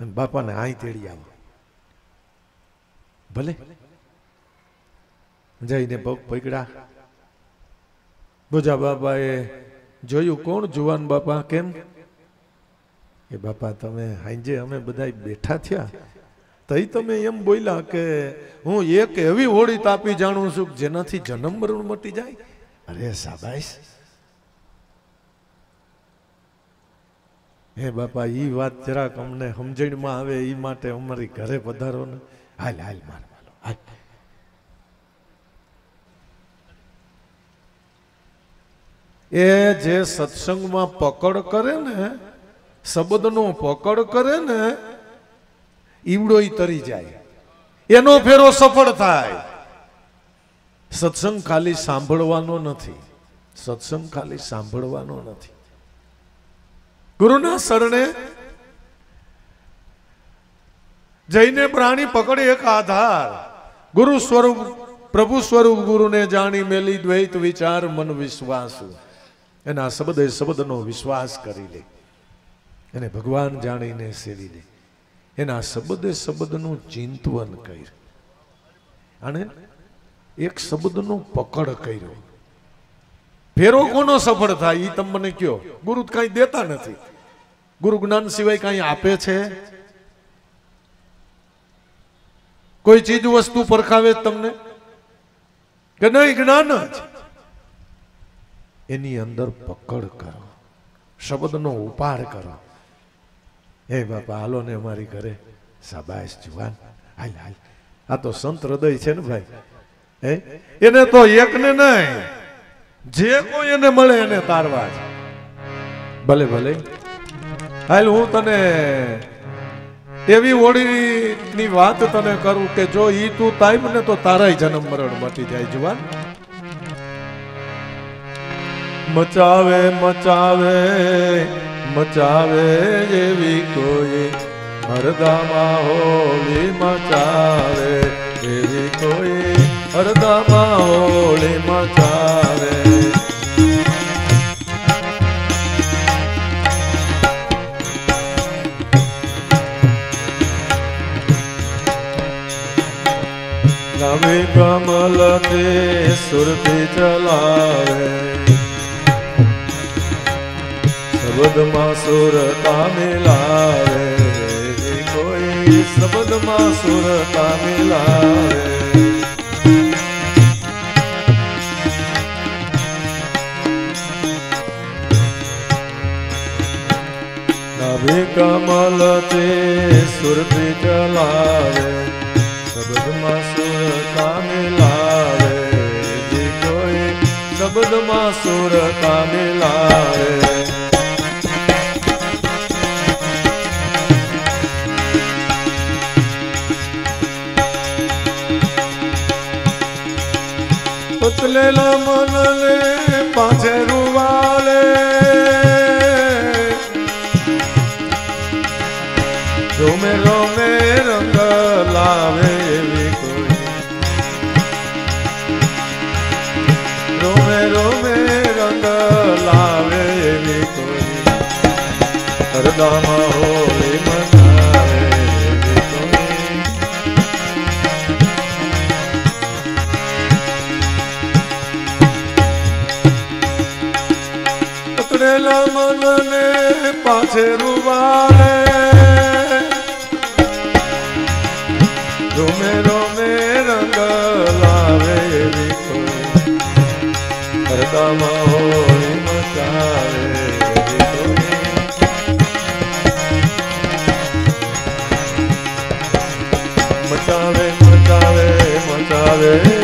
બાપાને અહીં તેડી આવો. ભલે. જઈને પગ પકડ્યા બોજા બાપાએ જોયું કોણ જુવાન બાપા કેમ? એ બાપા, તમે હાંજે અમે બધા બેઠા થયા. તઈ તમે એમ બોલ્યા કે હું એક એવી હોળી તાપી જાણું છું જેનાથી જન્મ મરણ મટી જાય. અરે સાબાઈશ હે બાપા, ઈ વાત જરાક અમને સમજણમાં આવે, ઈ માટે અમારી ઘરે પધારો ને. હાલ હાલ માર, હાલ. એ જે સત્સંગમાં પકડ કરે ને, શબ્દનો પકડ કરે ને, ઈવડો તરી જાય. એનો ફેરો સફળ થાય. સત્સંગ ખાલી સાંભળવાનો નથી. સત્સંગ ખાલી સાંભળવાનો નથી. ગુરુના શરણે જઈને પ્રાણી પકડે એક આધાર. ગુરુ સ્વરૂપ, પ્રભુ સ્વરૂપ ગુરુને જાણી મેલી દ્વૈત વિચાર મન વિશ્વાસ. એના શબ્દ શબ્દનો વિશ્વાસ કરી લે. એને ભગવાન જાણીને સેવી લે. એના શબ્દે શબ્દનું ચિંતવન કર્યું અને એક શબ્દનો પકડ કર્યો. ફેરો કોનો સફળ થાય એ તમને મને કયો? ગુરુ કઈ દેતા નથી. ગુરુ જ્ઞાન સિવાય કઈ આપે છે? કોઈ ચીજ વસ્તુ પરખાવે તમને? કે નહીં જ્ઞાન જ? એની અંદર પકડ કરો. શબ્દનો ઉપાડ કરો. હે બાપા, હાલો ને અમારી ઘરે. સાબાશ જુવાન. હાલ હાલ. આ તો સંત હૃદય છે ને ભાઈ. હે? એને તો એક ને નહીં. જે કોઈ એને મળે એને તારવા છે ભલે ભલે. હાલ, હું તને એવી ઓળીની વાત તને કરું કે જો ઈ તું તાઈમ ને તો તારાય જન્મ મરણ મટી જાય જુવાન. મચાવે મચાવે મચાવે એવી કોઈ હરદામાં હોળી મચાવે એવી કોઈ હરદામાં હોળી મચાવે નવી કમલ તે સુરભી ચલાવે શબ્દમાં સુરતા મેલાવે કોઈ શબ્દમાં સુરતા મેલાવે નભે કમલ તે સુરતી ચલાવે. શબ્દમાં સુરતા મેલાવે કોઈ શબ્દમાં સુરતા મેલાવે ઉતલેલા મન ਮਚਾਵੇ ਮਚਾਵੇ ਮਚਾਵੇ।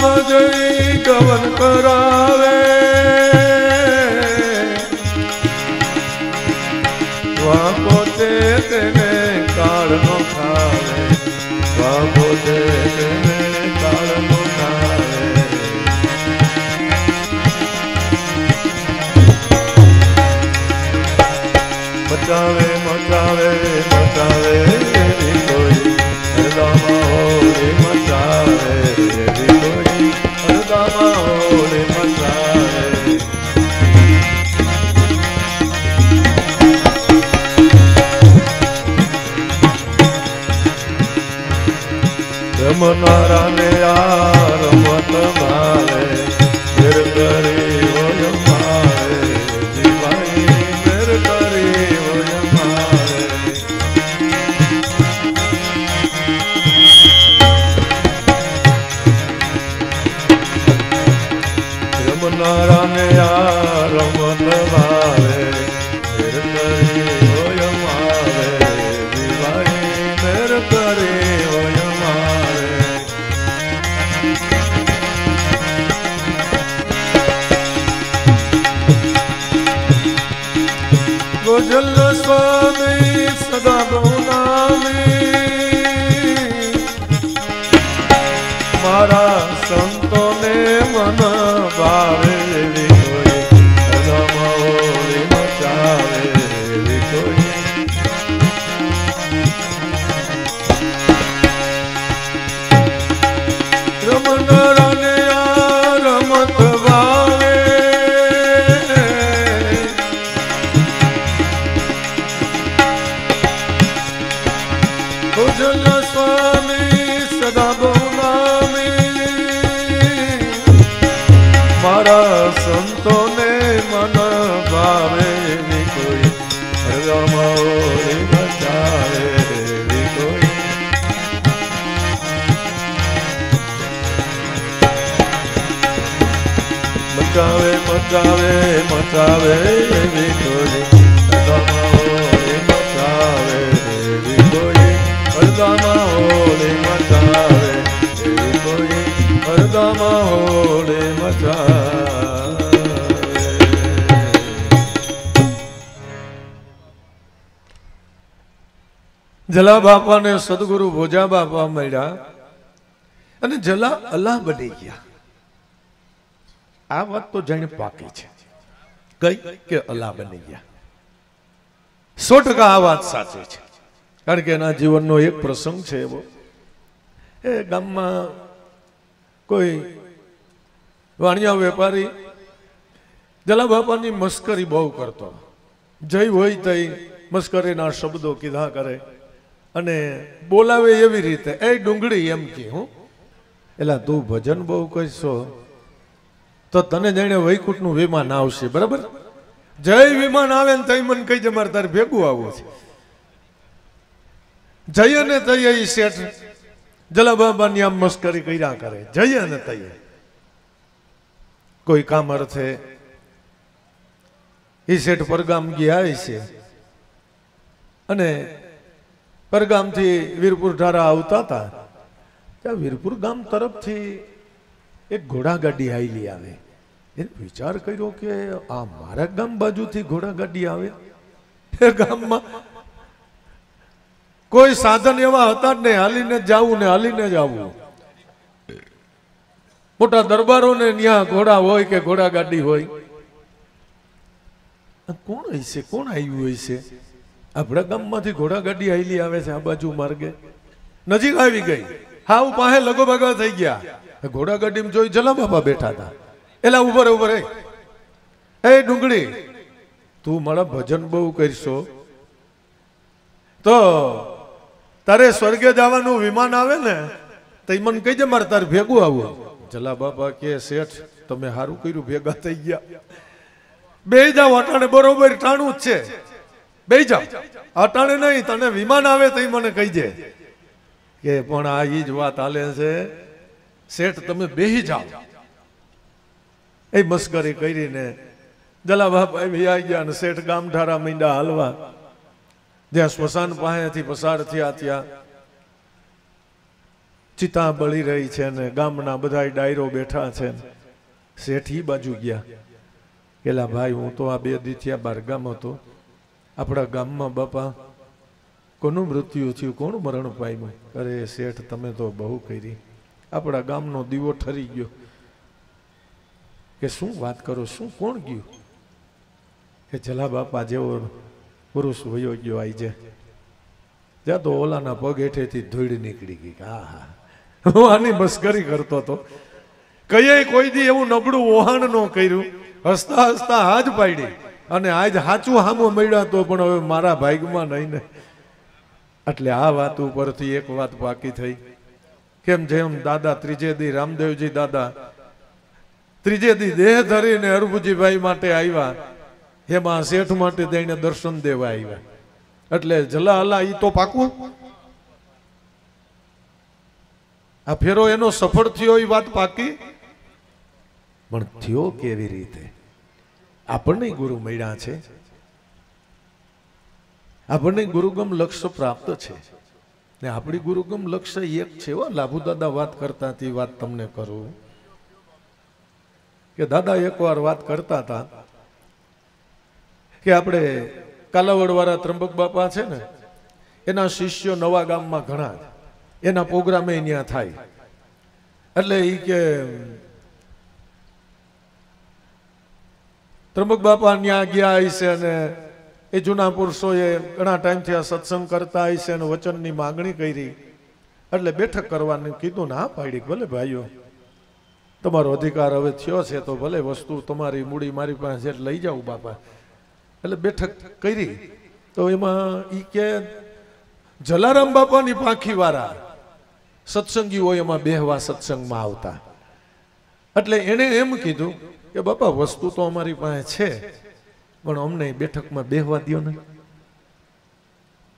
જય કવન કરાવે. para બાપાને સદગુરુ ભોજા બાપા મળ્યા અને જલા અલ્લાહ બની ગયા. આ વાત તો જાણે પાકી છે. કઈ કે અલ્લાહ બની ગયા. સો ટકા આ વાત સાચી છે. કારણ કે એના જીવનનો એક પ્રસંગ છે એવો. એ ગામમાં કોઈ વાણિયા વેપારી જલા બાપાની મસ્કરી બહુ કરતો. જય હોય તઈ મસ્કરીના શબ્દો કીધા કરે. અને બોલાવે એવી રીતે. એ ડુંગળી એમ કે, હું. એલા, તું ભજન બહુ કહીશો તો તને જાણે વૈકુંઠનું વિમાન આવશે, બરાબર? જય વિમાન આવે ને તઈ મને કહી દે મારે તારે ભેગું આવવું છે. જય ને તૈયે એ શેઠ જલાબાબાની આમ મસ્કરી કર્યા કરે. જઈએ ને તૈય. કોઈ કામ અર્થે એ શેઠ પરગામ ગયા છે. અને પરગામથી વીરપુર ઢારા આવતા હતા. ત્યાં વીરપુર ગામ તરફથી એક ઘોડાગાડી આવેલી આવે. એને વિચાર કર્યો કે આ મારા ગામ બાજુથી ઘોડાગાડી આવે. ગામમાં કોઈ સાધન એવા હતા જ નહીં હાલીને જાવું ને હાલીને જ આવવું મોટા દરબારો ને ત્યાં ઘોડા હોય કે ઘોડાગાડી હોય. કોણ હશે? કોણ આવ્યું છે આપણા ગામમાંથી ઘોડાગાડી આવેલી આવે છે આ બાજુ માર્ગે. નજીક આવી ગઈ. હા હું પાસે લગોભાગા થઈ ગયા. ઘોડાગાડીમાં જોઈ જલા બાબા બેઠા હતા. એલા ઉભર ઉભર એ એ ડુંગળી, તું મારા ભજન બહુ કરશો. તો તારે સ્વર્ગે જવાનું વિમાન આવે ને, તો એ મને કહી દે મારે તારે ભેગું આવું જલા બાબા કે શેઠ, તમે સારું કર્યું, ભેગા થઈ ગયા. બે જાવ અટાણે બરોબર ટાણું જ છે. બે જાવ અટાણે નહીં, તને વિમાન આવે તો મને કહી દે. કે પણ આ એ જ વાત હાલે છે. શેઠ, તમે બેહી જાઓ. એ મસ્કરી કરીને જલા બાપા આવી ગયા અને શેઠ ગામઠારા મીંડા હાલવા. જ્યાં સ્મશાન પાસેથી પસાર થયા ત્યાં ચિતા બળી રહી છે ને ગામના બધા ડાયરો બેઠા છે. શેઠ ઈ બાજુ ગયા. કેલા ભાઈ, હું તો આ બે દી થયા બાર ગામ હતો. આપણા ગામમાં બાપા, કોનું મૃત્યુ થયું કોણ મરણ પામ્યું? અરે, શેઠ, તમે તો બહુ કરી. આપણા ગામનો દીવો ઠરી ગયો. કે શું વાત કરો, શું કોણ ગયું? કે જલા બાપા જેવો પુરુષ વયો ગયો આઈ જે. ત્યાં તો ઓલાના પગ હેઠેથી ધૂળ નીકળી ગઈ. હા હા. હું આની મસ્કરી કરતો હતો કઈએ કોઈ દી એવું નબળું વહાણ ન કર્યું. હસતા હસતા હાજ પાડી. અને આજ સાચું હામો મળ્યા તો પણ હવે મારા ભાગમાં નહીં ને. એટલે આ વાત ઉપરથી એક વાત બાકી થઈ. કેમ જેમ દાદા ત્રીજે દી રામદેવજી દાદા ત્રીજે દી દેહ ધરીને હરભુજીભાઈ માટે આવ્યા એમાં શેઠ માટે દઈને દર્શન દેવા આવ્યા. એટલે જલા અલા ઈ તો પાકું. આ ફેરો એનો સફળ થયો એ વાત પાકી. પણ થયો કેવી રીતે? આપણને ગુરુ મળ્યા છે. આપણને ગુરુગમ લક્ષ્ય પ્રાપ્ત છે. ને આપણી ગુરુગમ લક્ષ્ય એક છે લાભુ દાદા વાત કરતા વાત તમને કરું. કે દાદા એકવાર વાત કરતા હતા કે આપણે કાલાવડવાળા ત્રંબક બાપા છે ને, એના શિષ્યો નવા ગામમાં ઘણા એના પ્રોગ્રામે ત્યાં થાય. એટલે એ કે ત્રંબક બાપા ત્યાં ગયા હશે અને એ જૂના પુરુષોએ ઘણા ટાઈમથી આ સત્સંગ કરતા હશે અને વચનની માગણી કરી. એટલે બેઠક કરવાનું કીધું ના પાડી, ભલે ભાઈઓ. તમારો અધિકાર હવે થયો છે તો ભલે વસ્તુ તમારી મૂડી મારી પાસે છે લઈ જાઉં બાપા. એટલે બેઠક કરી. તો એમાં ઈ કે જલારામ બાપાની પાંખી વાળા સત્સંગીઓ એમાં બેહવા સત્સંગમાં આવતા. એટલે એણે એમ કીધું કે બાપા, વસ્તુ તો અમારી પાસે છે, પણ અમને બેઠકમાં બેહવા દ્યો ને.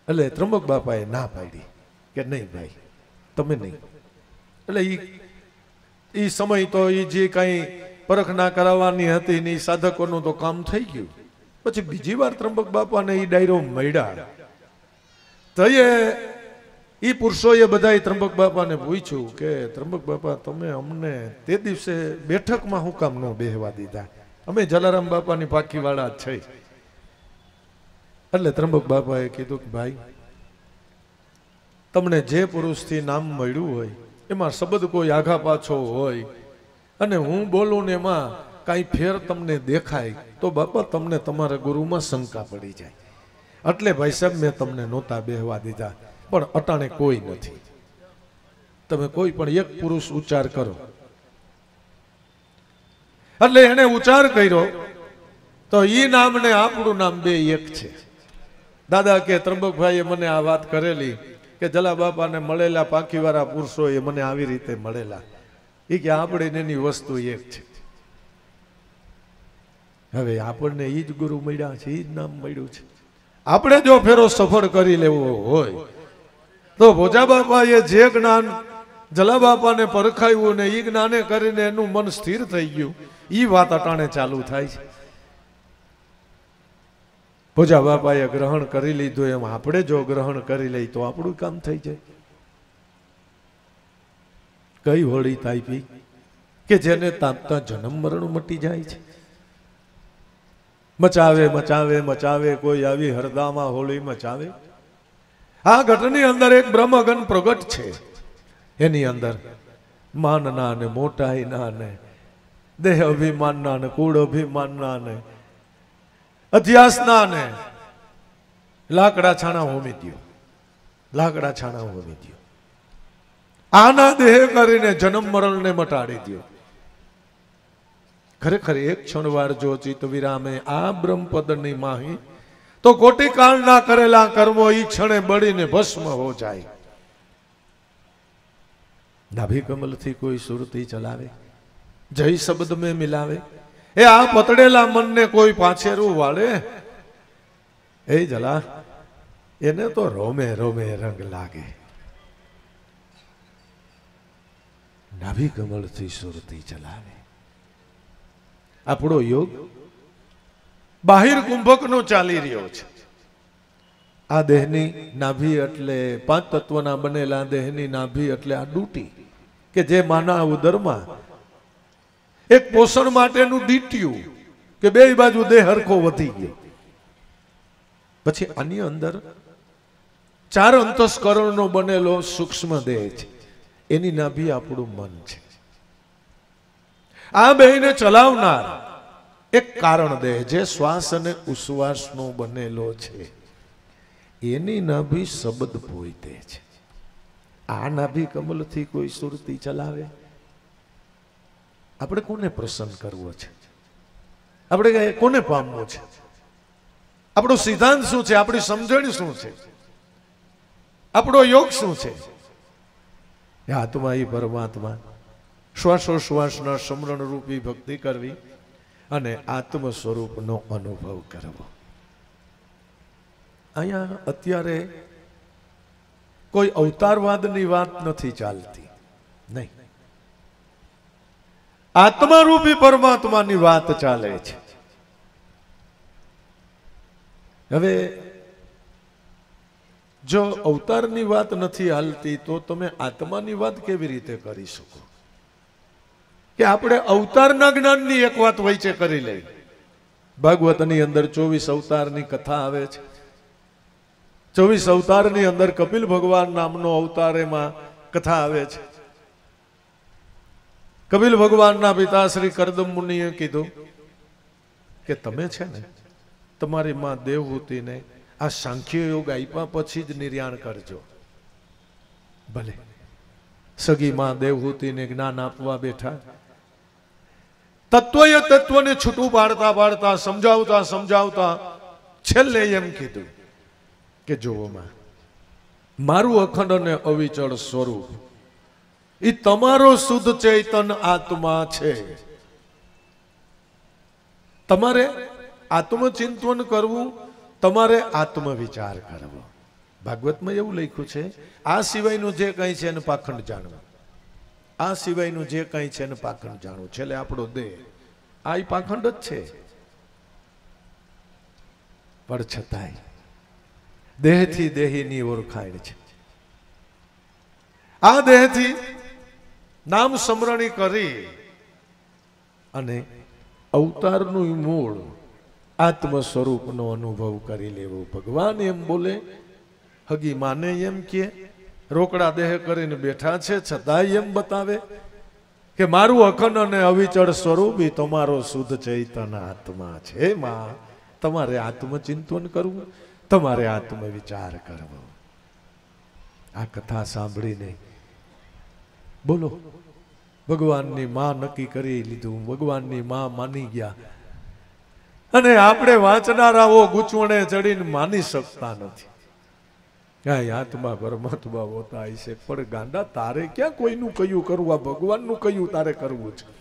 એટલે ત્રંબક બાપાએ ના પાડી કે નહીં ભાઈ, તમે નહીં. એટલે એ એ સમય તો એ જે કાંઈ પરખ ના કરાવવાની હતી ને સાધકોનું તો કામ થઈ ગયું. પછી બીજી વાર ત્રંબક બાપાને એ ડાયરો મળ્યા. તો એ પુરુષોએ બધાય ત્રંબક બાપાને પૂછ્યું કે, ત્રંબક બાપા, તમે અમને તે દિવસે બેઠકમાં હું કામ ન બેહવા દીધા? અમે જલારામ બાપાની પાખીવાળા જ છે એટલે ત્રંબક બાપાએ કીધું કે, ભાઈ, તમને જે પુરુષથી નામ મળ્યું હોય, એમાં શબ્દ કોઈ આઘા પાછો હોય, અને હું બોલું ને એમાં કાંઈ ફેર તમને દેખાય, તો બાપા, તમને તમારા ગુરુમાં શંકા પડી જાય. એટલે ભાઈ સાહેબ, મેં તમને નહોતા બેહવા દીધા. પણ અટાણે કોઈ નથી. તમે કોઈ પણ એક પુરુષ ઉચ્ચાર કરો. એટલે એને ઉચ્ચાર કર્યો, તો ઈ નામ ને આપણું નામ બે એક છે. દાદા કે ત્રંબકભાઈએ મને આ વાત કરેલી કે જલા બાપાને મળેલા પાંખીવાળા એ મને આવી રીતે મળેલા. એ કે આપણે એની વસ્તુ એક છે. હવે આપણને ઈ જ ગુરુ મળ્યા છે એ જ નામ મળ્યું છે. આપણે જો ફેરો સફળ કરી લેવો હોય તો ભોજા બાપાએ જે જ્ઞાન જલા બાપાને પરખાયું ને એ જ્ઞાને કરીને એનું મન સ્થિર થઈ ગયું, ઈ વાત અટાણે ચાલુ થાય છે. ભોજા બાપાએ ગ્રહણ કરી લીધું, એમ આપણે જો ગ્રહણ કરી લઈ તો આપણું કામ થઈ જાય. કઈ હોળી તાપી કે જેને તાપતા જન્મ મરણ મટી જાય છે. મચાવે મચાવે મચાવે, કોઈ આવી હરદામાં હોળી મચાવે. આ ઘટની અંદર એક બ્રહ્મગન પ્રગટ છે. એની અંદર માનના ને મોટાઈના ને દેહ અભિમાનના ને કુળ અભિમાનના ને અધ્યાસના ને લાકડા છાણા હોમી દો લાકડા છાણા હોમી દ્યો. આના દેહ કરીને જન્મ મરણને મટાડી દ્યો. ખરેખર એક ક્ષણ વાર જો ચિત્ત વિરામે આ બ્રહ્મપદની માહી તો કોટી કાળ ના કરેલા કર્મો ઈ ક્ષણે બળીને ભસ્મ હો જાય. નાભી કમલથી કોઈ સુરતી ચલાવે? જય શબ્દ મેં મિલાવે? એ આ પતડેલા મનને કોઈ પાછેરું વાળે? એ જલા એને તો રોમે રોમે રંગ લાગે. નાભી કમળથી સુરતી ચલાવે. આપણો યોગ બાહિર કુંભકનો ચાલી રહ્યો છે. આ દેહની નાભી એટલે પાંચ તત્વના બનેલા દેહની નાભી એટલે આ ડૂટી કે જે માના ઉદરમાં એક પોષણ માટેનું ડીટ્યું કે બે બાજુ દેહ હરખો વધી ગયો. પછી આની અંદર ચાર અંતસ્કરણનો બનેલો સૂક્ષ્મ દેહ છે. એની નાભી આપણું મન છે. આ બેને ચલાવનાર એક કારણ દેહ જે શ્વાસ અને ઉશ્વાસનો બનેલો છે. એની નાભી શબ્દ પોઈતે છે. આ નાભી કમલથી કોઈ સુરતી ચલાવે? આપણે કોને પ્રસન્ન કરવો છે? આપણે કોને પામવું છે? આપણો સિદ્ધાંત શું છે? આપણી સમજણ શું છે? આપણો યોગ શું છે? આત્મા એ પરમાત્મા શ્વાસોશ્વાસના સમરણ રૂપી ભક્તિ કરવી અને આત્મ સ્વરૂપનો અનુભવ કરવો. અહીંયા અત્યારે કોઈ અવતારવાદની વાત નથી ચાલતી. નહીં. આત્મારૂપી પરમાત્માની વાત ચાલે છે. હવે જો અવતારની વાત નથી હાલતી, તો તમે આત્માની વાત કેવી રીતે કરી શકો? કે આપણે અવતારના જ્ઞાનની એક વાત વચ્ચે કરી લઈ ભાગવતની અંદર ચોવીસ અવતારની કથા આવે છે. ચોવીસ અવતારની અંદર કપિલ ભગવાન નામનો અવતાર એમાં કથા આવે છે. કપિલ ભગવાનના પિતા શ્રી કરદમ મુનિએ કીધું કે તમે છે ને તમારી માં દેવહૂતિને આ સાંખ્ય યોગ આપ્યા પછી જ નિર્યાણ કરજો. ભલે. સગી માં દેવહૂતિને જ્ઞાન આપવા બેઠા. તત્વએ તત્વને છૂટું પાડતા પાડતા, સમજાવતા સમજાવતા છેલ્લે એમ કીધું કે જોવામાં મારું અખંડ અને અવિચળ સ્વરૂપ એ તમારો શુદ્ધ ચૈતન આત્મા છે. તમારે આત્મચિંતન કરવું, તમારે આત્મવિચાર કરવો. ભાગવતમાં એવું લખ્યું છે, આ સિવાયનું જે કંઈ છે એને પાખંડ જાણવું. આ સિવાયનું જે કંઈ છે એને પાખંડ જાણવું. છેલ્લે આપણો દેહ. આ પાખંડ જ છે. પણ છતાંય. દેહથી દેહીની ઓળખાણ છે. આ દેહથી નામ સ્મરણી કરી અને અવતારનું મૂળ આત્મ સ્વરૂપનો અનુભવ કરી લેવો. ભગવાન એમ બોલે, હગી માને એમ કે રોકડા દેહ કરીને બેઠા છે, છતાંય એમ બતાવે કે મારું અખંડ અને અવિચળ સ્વરૂપ તમારો શુદ્ધ ચૈતન આત્મા છે, માં. તમારે આત્મચિંતન કરવું, તમારે આત્મ વિચાર કરવો. આ કથા સાંભળીને બોલો, ભગવાનની માં નક્કી કરી લીધું, ભગવાનની માં માની ગયા. અને આપણે વાંચનારાઓ ગૂંચવણે ચડીને માની શકતા નથી. ક્યાંય આત્મા પરમાત્મા હોતા છે. પણ ગાંડા, તારે ક્યાં કોઈનું કયું કરવું? આ ભગવાનનું કયું તારે કરવું છે?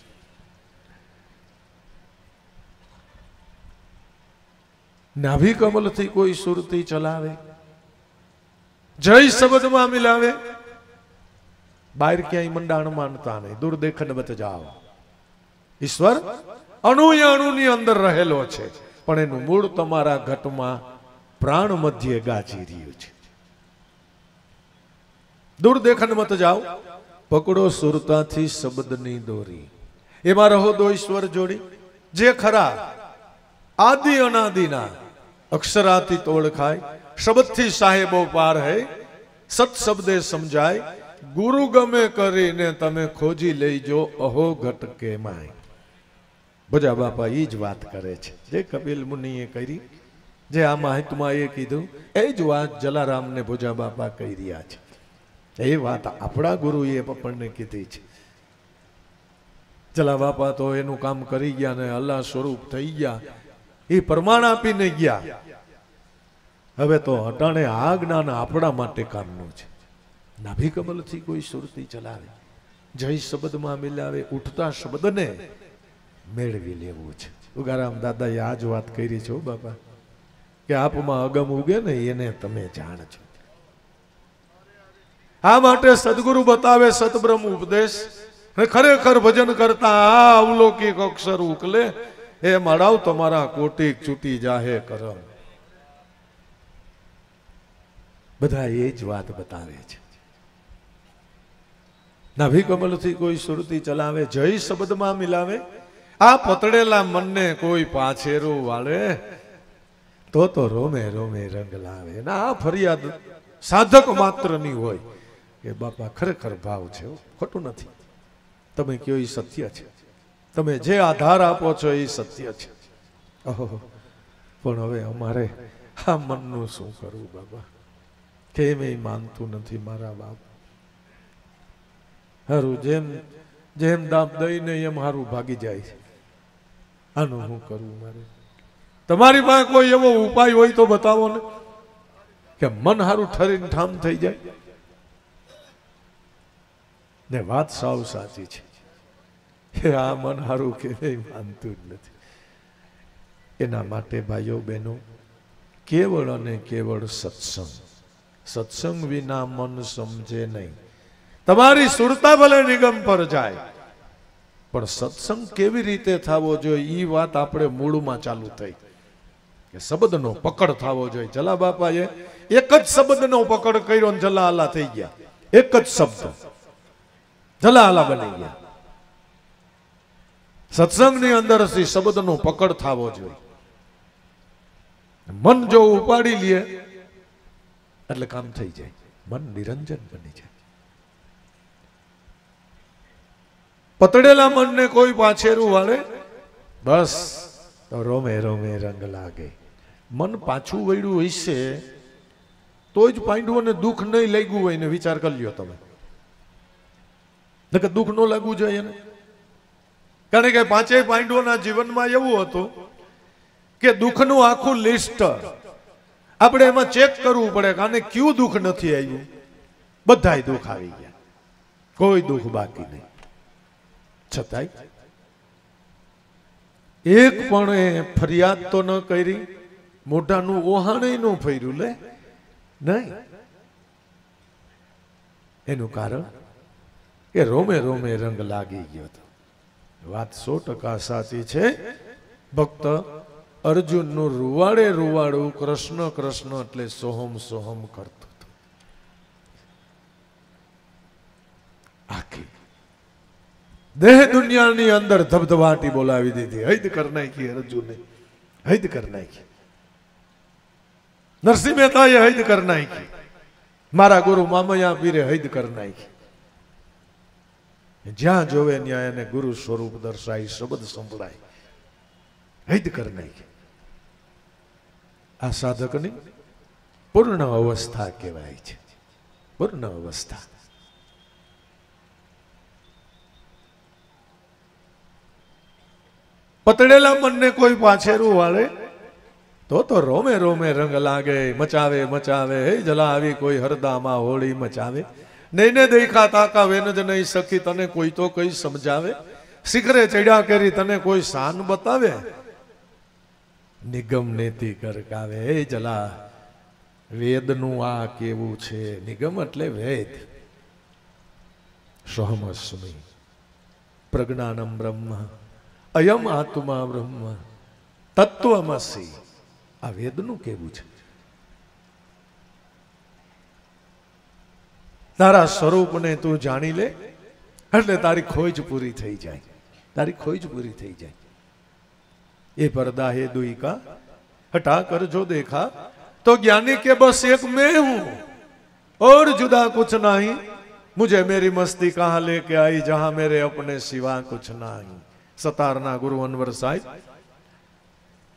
નાભી કમલથી કોઈ સુરતી ચલાવે? જય શબ્દમાં મિલાવે? બહાર ક્યાંય મંડાણ માનતા નહીં. દૂર દેખન બત જાવ. ઈશ્વર અણુ અણુની અંદર રહેલો છે. પણ એનું મૂળ તમારા ઘટમાં પ્રાણ મધ્યે ગાજી રહ્યું છે. દૂર દેખન મત જાઓ. પકડો સુરતાથી શબ્દની દોરી. એમાં રહો દો ઈશ્વર જોડી. જે ખરા, આદિ અનાદિના, અક્ષરાથી તોળખાય શબ્દથી સાહેબો પાર હે. સત શબ્દે સમજાય. ગુરુ ગમે કરીને તમે ખોજી લઈજો અહો ઘટકે માય ભજા બાપા એ જ વાત કરે છે. જે કપિલ મુનિએ કરી, જે આ માહિતમાં એ કીધું, એ જ વાત જલારામને ભુજા બાપા કહી રહ્યા છે. એ વાત આપણા ગુરુએ આપણને કીધી છે. ચલા બાપા તો એનું કામ કરી ગયા ને અલ્લાહ સ્વરૂપ થઈ ગયા. એ પ્રમાણ આપીને ગયા. હવે તો અટાણે આ જ્ઞાન આપણા માટે કામનું છે. નાભી કમલથી કોઈ સુરતી ચલાવે. જય શબ્દમાં મિલાવે, ઉઠતા શબ્દને મેળવી લેવું છે. ઉગારામ દાદાએ આ જ વાત કરી છે બાપા, કે આપમાં અગમ ઉગે ને એને તમે જાણજો. આ માટે સદગુરુ બતાવે સતબ્રહ્મ ઉપદેશ. ખરેખર ભજન કરતા આ અવલોકિક અક્ષર ઉકલે. એ મળાવ તમારા કોટી ચૂટી જાહે કરમ. બધા એ જ વાત બતાવે છે. નાભી કમલથી કોઈ સુરતી ચલાવે, જય શબ્દમાં મિલાવે. આ પતળેલા મનને કોઈ પાછેરું વાળે. તો તો રોમે રોમે રંગ લાવે. ના, આ ફરિયાદ સાધક માત્રની હોય. કે બાપા, ખરેખર ભાવ છે ખોટું નથી. તમે કયો એ સત્ય છે? તમે જે આધાર આપો છો એ સત્ય છે. ઓહો પણ હવે અમારે આ મનનું શું કરવું બાબા કેમ એ માનતું નથી મારા બાપ? હારું, જેમ જેમ દાબ દઈને એમ હારું ભાગી જાય છે. આનું શું કરવું મારે? તમારી પાસે કોઈ એવો ઉપાય હોય તો બતાવો ને. કે મન હારું ઠરીને ઠામ થઈ જાય. ને વાત સાવ સાચી છે. કે આ મન હારું કે માનતું જ નથી. એના માટે ભાઈઓ બહેનો કેવળ અને કેવળ સત્સંગ. સત્સંગ વિના મન સમજે નહીં. તમારી સુરતા ભલે નિગમ પર જાય પણ સત્સંગ કેવી રીતે થવો જોઈએ એ વાત આપણે મૂળમાં ચાલુ થઈ. કે શબ્દનો પકડ થવો જોઈએ. જલા બાપાએ એક જ શબ્દનો પકડ કર્યો ને જલા આલા થઈ ગયા. એક જ શબ્દ. જલા આલા બની ગયા. સત્સંગની અંદર શબ્દનો પકડ થવો જોઈએ. મન જો ઉપાડી લે, એટલે કામ થઈ જાય. મન નિરંજન બની જાય. પતડેલા મનને કોઈ પાછેરું વાળે, બસ, રોમે રોમે રંગ લાગે. મન પાછું વળ્યું હશે તો જ પાંડવોને દુઃખ નહીં લાગ્યું હોય ને વિચાર કરી લ્યો તમે. નકર દુઃખ ન લાગવું જોઈએ ને કારણ કે પાંચેય પાંડવોના જીવનમાં એવું હતું કે દુઃખનું આખું લિસ્ટ આપણે એમાં ચેક કરવું પડે કે કયું દુઃખ નથી આવ્યું. બધાય દુઃખ આવી ગયા. કોઈ દુઃખ બાકી નહીં. છતાંય એક પણ એ ફરિયાદ તો ન કરી, મોઢાનું ઓહાણે ન ફર્યું લે. નહીં. એનું કારણ કે રોમે રોમે રંગ લાગી ગયો હતો. વાત સો ટકા સાચી છે. ભક્ત અર્જુનનું રૂવાડે રૂવાડું કૃષ્ણ કૃષ્ણ એટલે સોહમ સોહમ કરતું હતું. આખી દેહ દુનિયાની અંદર ધબધબાટી બોલાવી દીધી. હૈદ કર નાખી અર્જુને હૈદ કર નાખી. નરસિંહ મહેતાએ હૈદ કર નાખી. મારા ગુરુ મામયા પીરે હૈદ કર નાખી. જ્યાં જોવે ત્યાં એને ગુરુ સ્વરૂપ દર્શાય, શબ્દ સંભળાય. હૈદ કર નાખી. આ સાધકની પૂર્ણ અવસ્થા કહેવાય છે. પૂર્ણ અવસ્થા. પતડેલા મનને કોઈ પાછેરું વાળે, તો તો રોમે રોમે રંગ લાગે, મચાવે મચાવે, હે જલા આવી કોઈ હરદામાં હોળી મચાવે. નઈને દેખા તાકા વેન જ નહીં સખી, તને કોઈ તો કઈ સમજાવે? શિખરે ચડ્યા કરી તને કોઈ સાન બતાવે? નિગમ નેતિ કરકાવે, એ જલા, વેદનું આ કેવું છે? નિગમ એટલે વેદ. સોહમસ્મી, પ્રજ્ઞાનમ બ્રહ્મ, અયમ આત્મા બ્રહ્મ, તત્વમસી. આ વેદનું કેવું છે? તારા સ્વરૂપને તું જાણી લે એટલે તારી ખોજ પૂરી થઈ જાય તારી ખોજ પૂરી થઈ જાય એ पर्दा है दुई का हटा कर जो देखा तो ज्ञानी के बस एक मैं हूं और जुदा कुछ नहीं मुझे मेरी मस्ती कहां लेके आई जहां मेरे अपने सिवा कुछ नहीं સતારના ગુરુ અનવર સાહેબ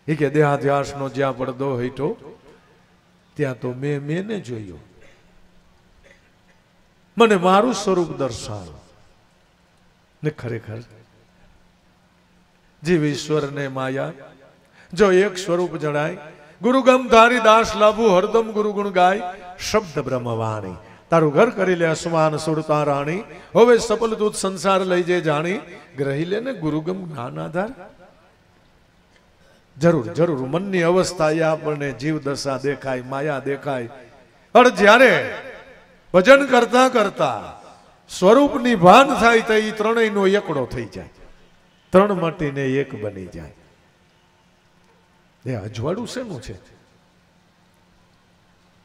એ કે દેહાધ્યાસ નો જ્યાં પડદો હેઠો ત્યાં તો મેં મેને જોયો મને મારું સ્વરૂપ દર્શાવો. ને ખરેખર, જીવ ઈશ્વરને માયા. જો એક સ્વરૂપ જણાય ગુરુગમ ધારી દાસ લાભુ હરદમ ગુરુ ગુણ ગાય, શબ્દ બ્રહ્મવાણી. તારું ઘર કરી લે અસમાન સુરતા રાણી. હવે સફલ દૂત સંસાર લઈ જે જાણી, ગ્રહી લે ને ગુરુગમ જ્ઞાન આધાર જરૂર જરૂર, મનની અવસ્થા એ આપણને જીવ દશા દેખાય, માયા દેખાય. પણ જ્યારે ભજન કરતા કરતા સ્વરૂપની ભાન થાય તો એ ત્રણેયનો એકડો થઈ જાય. ત્રણ માટીને એક બની જાય. એ અજવાળું શેનું છે?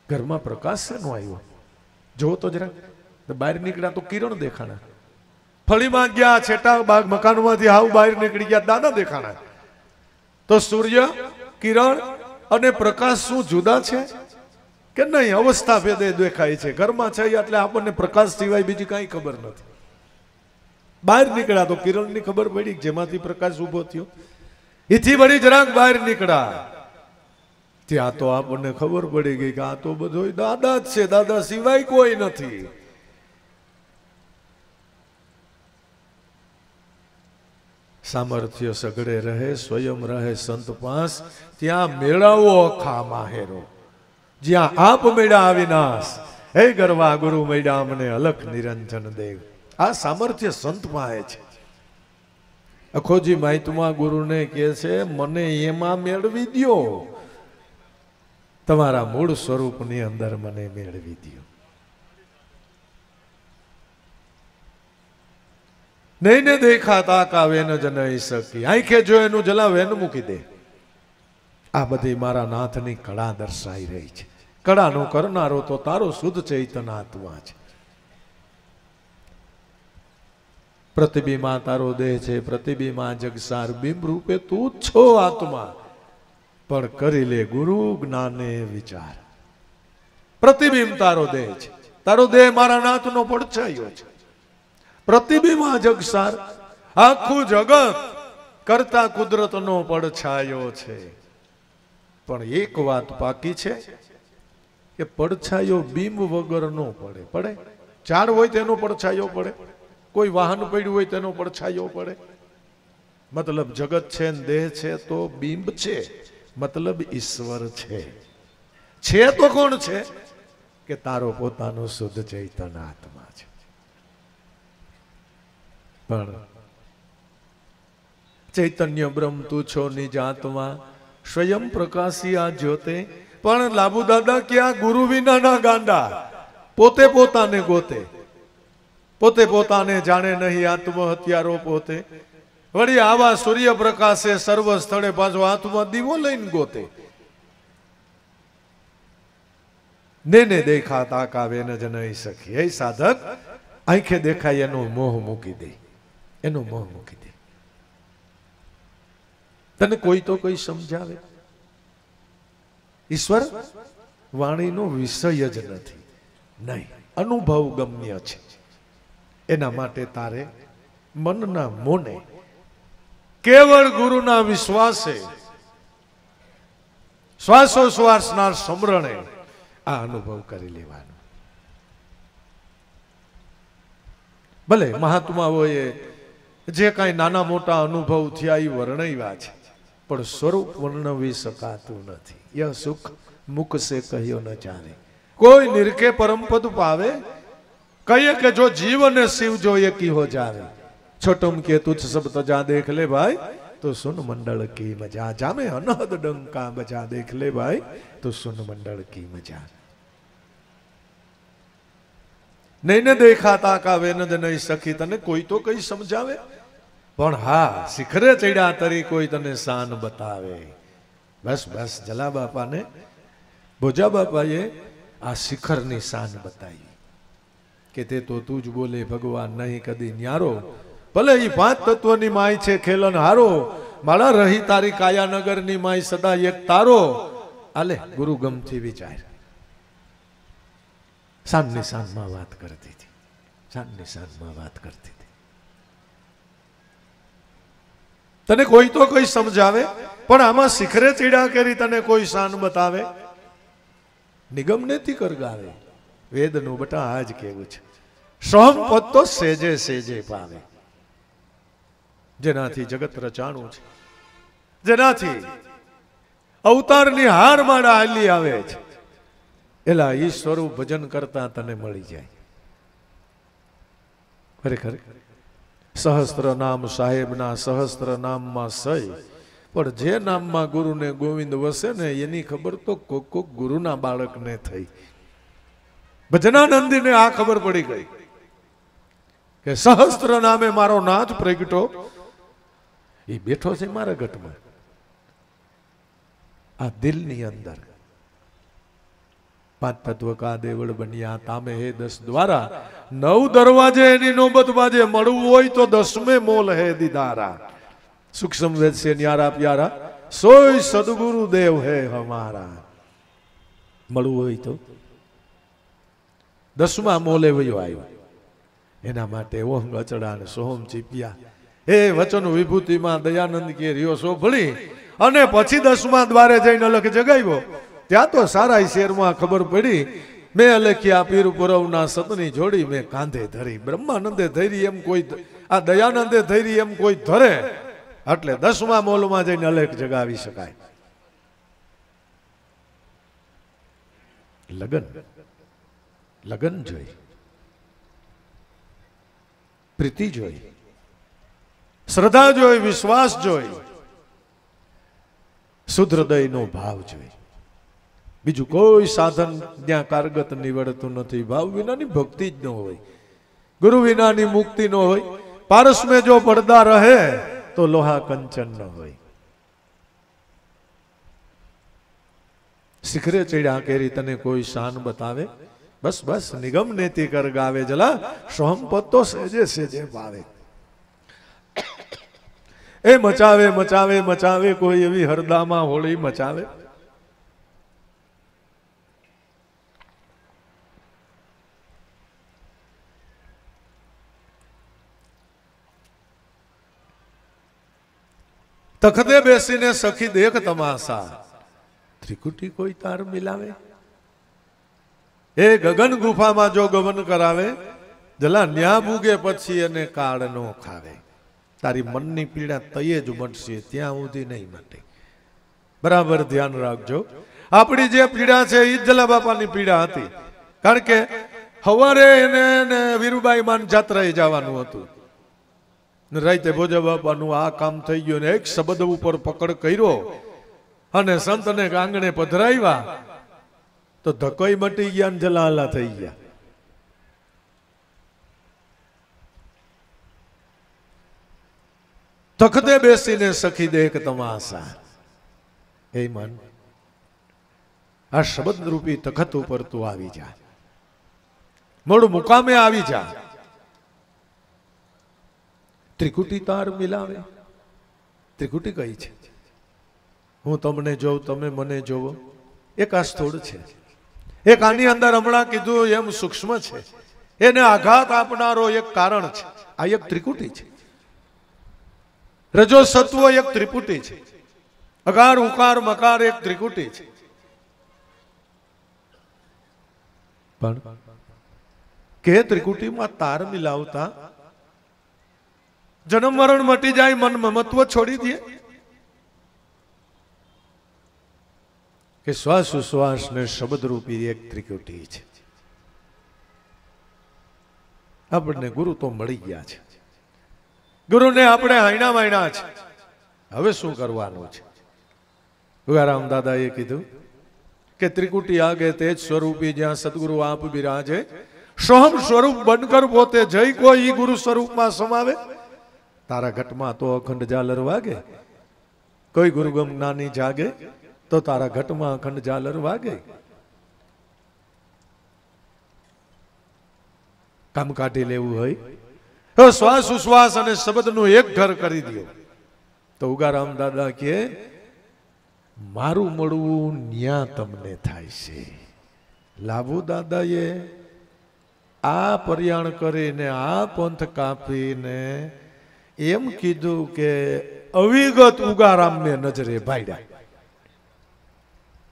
ઘરમાં પ્રકાશ શેનો આવ્યો? જુઓ તો જરાક બહાર નીકળ્યા તો કિરણ દેખાણા. ફળીમાં ગયા છેટા બાગ મકાનમાંથી હાવ બહાર નીકળી ગયા, દાદા દેખાણા. તો સૂર્ય, કિરણ અને પ્રકાશ શું જુદા છે? કે નહીં, અવસ્થા ભેદે દેખાય છે. ઘરમાં છે એટલે આપણને પ્રકાશ સિવાય બીજી કાંઈ ખબર નથી. બહાર નીકળ્યા તો કિરણની ખબર પડી જેમાંથી પ્રકાશ ઊભો થયો. એથી વળી જરાક બહાર નીકળ્યા. ત્યાં તો આપણને ખબર પડી ગઈ કે આ તો બધો દાદા જ છે. દાદા સિવાય કોઈ નથી. સામર્થ્ય સગડે રહે, સ્વયં રહે સંત પાસ. ત્યાં મેળાવો અખા માહેરો જ્યાં આપ મેળા અવિનાશ હે ગરવા ગુરુ મેળા અમને અલખ નિરંજન દેવ. આ સામર્થ્ય સંત પાસે છે. અખોજી માહિતમાં ગુરુને કહે છે, મને એમાં મેળવી દ્યો. તમારા મૂળ સ્વરૂપની અંદર મને મેળવી દ્યો. નહીં ને દેખા તાકાવે ન જ નહીં શકી. આંખે જો એનું જલા વેન મૂકી દે. આ બધી મારા નાથની કળા દર્શાઈ રહી છે. કળાનો કરનારો તો તારો શુદ્ધ ચૈતન છે. પ્રતિબિંબમાં તારો દેહ છે પ્રતિબિંબમાં જગસાર બિંબ રૂપે તું છો આત્મા. પણ કરી લે ગુરુ જ્ઞાને વિચાર. પ્રતિબિંબ તારો દેહ છે. તારો દેહ મારા નાથનો પડછાયો છે. પ્રતિબિંબમાં જગસાર આખું જગત કરતા કુદરતનો પડછાયો છે. પણ એક વાત પાકી છે. કે પડછાયો બિંબ વગર નો પડે પડે? ઝાડ હોય તેનો પડછાયો પડે? કોઈ વાહન પડ્યું હોય તેનો પડછાયો પડે? મતલબ જગત છે ને દેહ છે તો બિંબ છે. મતલબ ઈશ્વર છે. છે તો કોણ છે? કે તારો પોતાનો શુદ્ધ ચૈતન આત્મા છે. પણ ચૈતન્ય બ્રહ્મ તું છો નિજ આત્મા. સ્વયં પ્રકાશી આ જ્યોતે પણ લાબુ દાદા ક્યાં ગુરુ વિનાના ગાંડા? પોતે પોતાને ગોતે. પોતે પોતાને જાણે નહીં આત્મહત્યારો પોતે. વળી આવા સૂર્ય પ્રકાશે સર્વ સ્થળે પાછો હાથમાં દીવો લઈને ગોતે. ને ને દેખા તાકાવે ન જ નહીં સખી એ સાધક, આંખે દેખાય એનો મોહ મૂકી દે. એનો મોહ મૂકી દે. તને કોઈ તો કોઈ સમજાવે? ઈશ્વર, વાણીનો વિષય જ નથી. નહીં, અનુભવ ગમ્ય છે. એના માટે તારે મનના મોને કેવળ ગુરુના વિશ્વાસે શ્વાસોશ્વાસના સમરણે આ અનુભવ કરી લેવાનો. ભલે મહાત્માઓએ જે કાંઈ નાના મોટા અનુભવ થયા એ વર્ણવ્યા છે, પણ સ્વરૂપ વર્ણવી શકાતું નથી. ય સુખ મુખ સે કહ્યો ન જાણે કોઈ નિરખે પરમપદ પાવે કહીએ કે જો જીવ અને શિવ જો એકી હો જાવે છોટુમ કે તુચ્છ સબ તજા દેખ લે ભાઈ તો સુન મંડળ કી મજા જામે અનહદ ડંકા બજા દેખ લે ભાઈ તો સુન મંડળ કી મજા નહીં ને દેખાતા કાવે ન જ નહીં સખી તને કોઈ તો કઈ સમજાવે પણ હા શિખરે ચડ્યા તરી કોઈ તને શાન બતાવે બસ બસ, જલા બાપાને. ભોજા બાપાએ આ શિખરની શાન બતાવી કે તે તો તું જ બોલે, ભગવાન નહીં કદી ન્યારો. ભલે એ પાંચ તત્વની માય છે, ખેલન હારો. મારા રહી તારી કાયાનગરની માય, સદા એક તારો. આલે, ગુરુ ગમથી વિચાર. સાંજની સાંજમાં વાત કરતી હતી. સાંજની સાંજમાં વાત કરતી હતી. તને કોઈ તો કોઈ સમજાવે? પણ આમાં શિખરે ચીડા કરી તને કોઈ શાન બતાવે? નિગમ નેથી કરગાવે. વેદનું બટા આજ કેવું છે. સોમ પદ તો સેજે સેજે પાવે જેનાથી જગત રચાણું છે. જેનાથી અવતારની હાર માળા હાલી આવે છે. એલા ઈ સ્વરૂપ ભજન કરતા તને મળી જાય. ખરેખર, સહસ્ત્ર નામ સાહેબના સહસ્ત્ર નામમાં સય પણ જે નામમાં ગુરુને ગોવિંદ વસે ને એની ખબર તો કોક કોક ગુરુના બાળકને થઈ. ભજનાનંદીને આ ખબર પડી ગઈ કે સહસ્ત્ર નામે મારો નાથ પ્રગટો. એ બેઠો છે મારા ગટમાં. આ દિલની અંદર. પાંચ તત્વ કા દેવળ બન્યા, તામે હે દસ દ્વારા. નવ દરવાજે એની નોબત બાજે મળવું હોય તો દસમે મોલ હે દીદારા. સૂક્ષ્મ વેદ છે ન્યારા પ્યારા. સોય સદગુરુ દેવ હે હમારા. મળવું હોય તો. દસમા મોલે વયો આવ્યો. એના માટે ઓમ અચડા અને સોહમ ચીપિયા. એ વચન વિભૂતિમાં દયાનંદ કે રિયો સો ભળી. અને પછી દસમા દ્વારે જઈને અલખ જગાવ્યો. ત્યાં તો સારા શેરમાં ખબર પડી. મેં અલખ્યા પીર પુરવના સતની જોડી મેં કાંધે ધરી. બ્રહ્માનંદે ધરી એમ કોઈ આ દયાનંદે ધરી એમ કોઈ ધરે. એટલે દસમા મોલમાં જઈને અલેખ જગાવી શકાય. લગન. લગન જોઈ. પ્રીતિ જોઈ. શ્રદ્ધા જોઈ, વિશ્વાસ જોઈ. શુદ્રદયનો ભાવ જોઈ. બીજું કોઈ સાધન ત્યાં કારગત નીવડતું નથી. ભાવ વિનાની ભક્તિ જ ન હોય. ગુરુ વિનાની મુક્તિ ન હોય. પારસમે જો પડદા રહે તો લોહા કંચન ન હોય. શિખરે ચડ્યા કેરી તને કોઈ શાન બતાવે? બસ બસ, નિગમ નેતિ કર ગાવે જલા સોહમપત તો સેજે સેજે પાવે એ મચાવે મચાવે મચાવે, કોઈ એવી હરદામાં હોળી મચાવે. તખતે બેસીને સખી દેખ તમાશા ત્રિકુટી કોઈ તાર મિલાવે? એ ગગન ગુફામાં જો ગમન કરાવે, જલા ન્યા ભૂગે પછી એને કાળ નો ખાવે. તારી મનની પીડા તયે જ મટશે, ત્યાં સુધી નહીં મટે. બરાબર ધ્યાન રાખજો. આપણી જે પીડા છે એ જલા બાપાની પીડા હતી. કારણ કે હવારે એને વીરુબાઈ માન જાત્રાએ જવાનું હતું. રાતે ભોજા બાપાનું આ કામ થઈ ગયું એક શબ્દ ઉપર પકડ કર્યો. અને સંતને આંગણે પધરાવ્યા. તો ધકોઈ મટી ગયા ને જલાલા થઈ ગયા. તખતે બેસીને સખી દેખ તમાશા. હે મન, આ શબ્દ રૂપી તખત ઉપર તું આવી જા. મોડું મુકામે આવી જા. ત્રિકુટી તાર મિલાવે. ત્રિકુટી કઈ છે? હું તમને જોઉં, તમે મને જોવો. એક આ સ્થૂળ છે. એક આની અંદર હમણાં કીધું એમ સૂક્ષ્મ છે. એને આઘાત આપનારો એક કારણ છે. આ એક ત્રિકુટી છે. રજો સત્વ એક ત્રિપુટી છે. અકાર ઉકાર, મકાર એક ત્રિકુટી છે. પણ કે ત્રિકુટીમાં તાર મિલાવતા જન્મ મરણ મટી જાય, મન મમત્વ છોડી દે. કે શ્વાસ ઉશ્વાસ ને શબ્દ રૂપી એક ત્રિકુટી છે. આપણને ગુરુ તો મળી ગયા છે. ગુરુને આપણે હાઈણા માયણા છે. હવે શું કરવાનું છે? ઉગારામ દાદાએ કીધું કે ત્રિકુટી આગે તે જ સ્વરૂપી જ્યાં સદગુરુ આપ બિરાજે. સોહમ સ્વરૂપ બનકર પોતે જય કોઈ ગુરુ સ્વરૂપમાં સમાવે. તારા ઘટમાં તો અખંડ ઝાલર વાગે. કોઈ ગુરુગમ જ્ઞાની જાગે, તો તારા ઘટમાં અખંડ ઝાલર વાગે. કામ કાઢી લેવું હોય. શ્વાસ ઉશ્વાસ અને શબ્દનું એક ઘર કરી દો. તો ઉગારામ દાદા કે, મારું મળવું ન્યા તમને થાય છે. લાભુ દાદાએ, આ પર્યાણ કરીને, આ પંથ કાપીને એમ કીધું કે અવિગત ઉગારામ ને નજરે ભાડ્યા.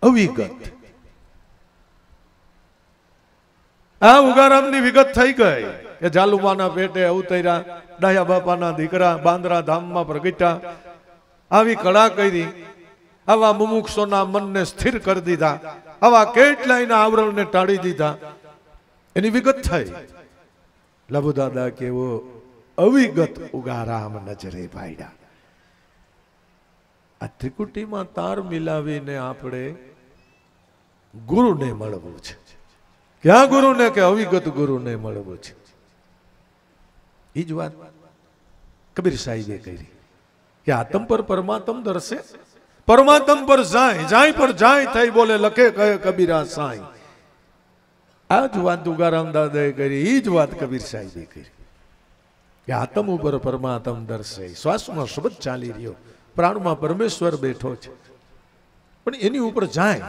અવિગત. આ ઉગારામની વિગત થઈ ગઈ કે જાલુમાના પેટે અવતર્યા ડાયા બાપાના દીકરા બાંદ્રા ધામમાં પ્રગટ્યા. આવી કળા કરી, આવા મુમુક્ષોના મનને સ્થિર કરી દીધા. આવા કેટલાયના આવરણને ટાળી દીધા. એની વિગત થઈ. લબુ દાદા કેવો અવિગત ઉગારામ નજરે ભાઈડા આ ત્રિકુટીમાં તાર મિલાવીને આપણે ગુરુને મળવું છે. ક્યાં ગુરુને કે અવિગત ગુરુને મળવું છે? એ જ વાત કબીર સાહેબે કરી. કે આતમ પર પરમાત્મ દર્શે. પરમાત્મ પર જાય જાય પર જાય થઈ બોલે લખે કહે કબીરા સાંઈ. આ જ વાત ઉગારામ દાદાએ કરી એ જ વાત કબીર સાહેબે કરી. કે આત્મ ઉપર પરમાત્મ દર્શે. શ્વાસમાં શબ્દ ચાલી રહ્યો. પ્રાણમાં પરમેશ્વર બેઠો છે. પણ એની ઉપર જાય.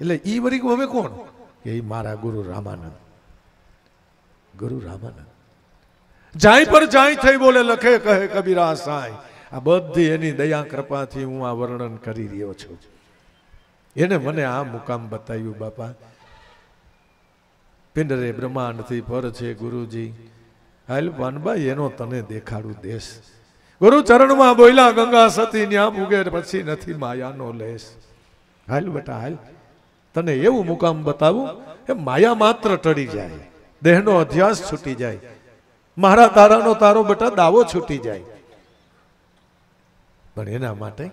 એટલે ઈ વરી હવે કોણ? કે મારા ગુરુ રામાનંદ. ગુરુ રામાનંદ. જાય પર જાય થઈ બોલે લખે, કહે કબીરા સાંઈ. આ બધી એની દયા, કૃપાથી હું આ વર્ણન કરી રહ્યો છું. એને મને આ મુકામ બતાવ્યું, બાપા. પિંડરે બ્રહ્માંડથી પર છે ગુરુજી. હાલ પાનભાઈ એનો તને દેખાડું દેશ. ગુરુ ચરણમાં બોલ્યા, ગંગા સતી, ન્યા ભૂગે પછી નથી માયાનો લેશ. હાલ બેટા, હાલ. તને એવું મુકામ બતાવું, એ માયા માત્ર ટળી જાય, દેહનો અધ્યાસ છૂટી જાય. મારા તારાનો તારો બેટા દાવો છૂટી જાય. પણ એના માટે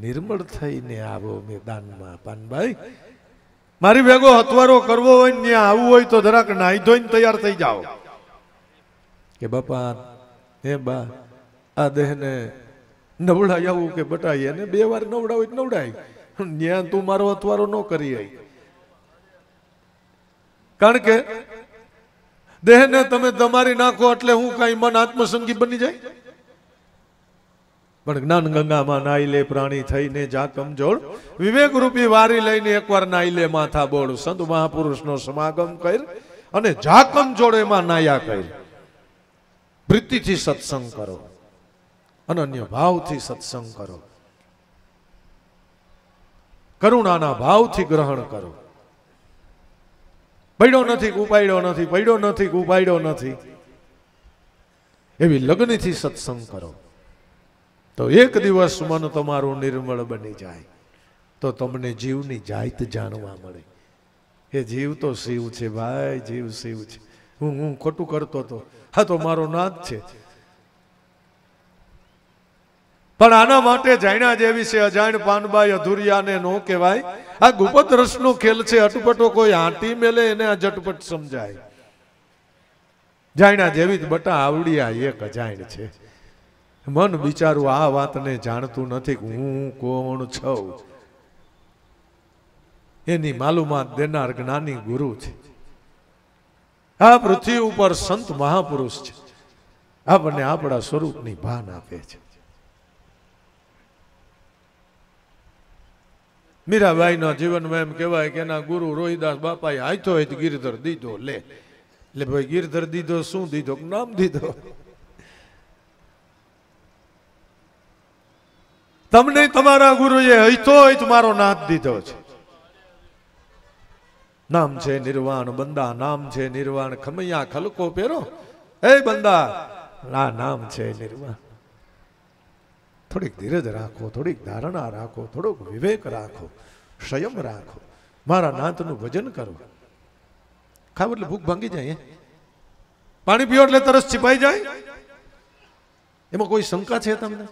નિર્મળ થઈને આવો મેદાનમાં, પાનભાઈ. મારી ભેગો હથવારો કરવો હોય ને આવવું હોય તો જરાક નાહી ધોઈને તૈયાર થઈ જાઓ. કે બાપા, હે બા, આ દેહને નવડાઈ આવું કે બટાઈ એને બે વાર નવડાવું તો નવડાય. ત્યાં તું મારો અથવારો ન કરી આઈ કારણ કે દેહને તમે તમારી નાખો એટલે હું કઈ મન આત્મસંગી બની જાય? પણ જ્ઞાન ગંગામાં નાઈ લે પ્રાણી થઈને જા કમજોર. વિવેક રૂપી વારી લઈને એકવાર નાઈ લે માથા બોળ. સંત મહાપુરુષનો સમાગમ કર અને જા કમજોર એમાં નાયા કર. વૃત્તિથી સત્સંગ કરો. અનન્ય ભાવથી સત્સંગ કરો. કરુણાના ભાવથી ગ્રહણ કરો. પડ્યો નથી ઉપાડ્યો નથી, પડ્યો નથી ઉપાડ્યો નથી. એવી લગ્નથી સત્સંગ કરો. તો એક દિવસ મન તમારું નિર્મળ બની જાય. તો તમને જીવની જાત જાણવા મળે. એ જીવ તો શિવ છે, ભાઈ, જીવ શિવ છે. હું હું ખોટું કરતો હતો હા તો મારો નાથ છે. પણ આના માટે જાણ્યા જેવી છે, અજાણ પાનબાઈ અધુરિયાને નો કહેવાય. આ ગુપત રસનો ખેલ છે, અટપટો કોઈ આંટી મેલે એને આ ઝટપટ સમજાય. જાણ્યા જેવી જ બટા આવડી આ એક અજાણ છે. મન બિચારું આ વાતને જાણતું નથી હું કોણ છું. એની માલુમાત દેનાર જ્ઞાની ગુરુ છે. આ પૃથ્વી ઉપર સંત મહાપુરુષ છે. આપણને આપણા સ્વરૂપની ભાન આપે છે. મીરાબાઈના જીવનમાં એમ કહેવાય કે એના ગુરુ રોહિદાસ બાપાએ આયતો હોય ગિરધર દીધો, લે. એટલે ભાઈ, ગિરધર દીધો, શું દીધો? નામ દીધો. તમને તમારા ગુરુએ હૈતો હોય મારો નાથ દીધો છે. નામ છે નિર્વાણ, બંદા નામ છે નિર્વાણ. ખમૈયા ખલકો પહેરો. એ બંદા, આ નામ છે નિર્વાણ. થોડીક ધીરજ રાખો, થોડીક ધારણા રાખો, થોડોક વિવેક રાખો, સંયમ રાખો. મારા નાતનું ભજન કરો. ખાવ એટલે ભૂખ ભાંગી જાય? પાણી પીઓ એટલે તરસ છીપાઈ જાય. એમાં કોઈ શંકા છે તમને?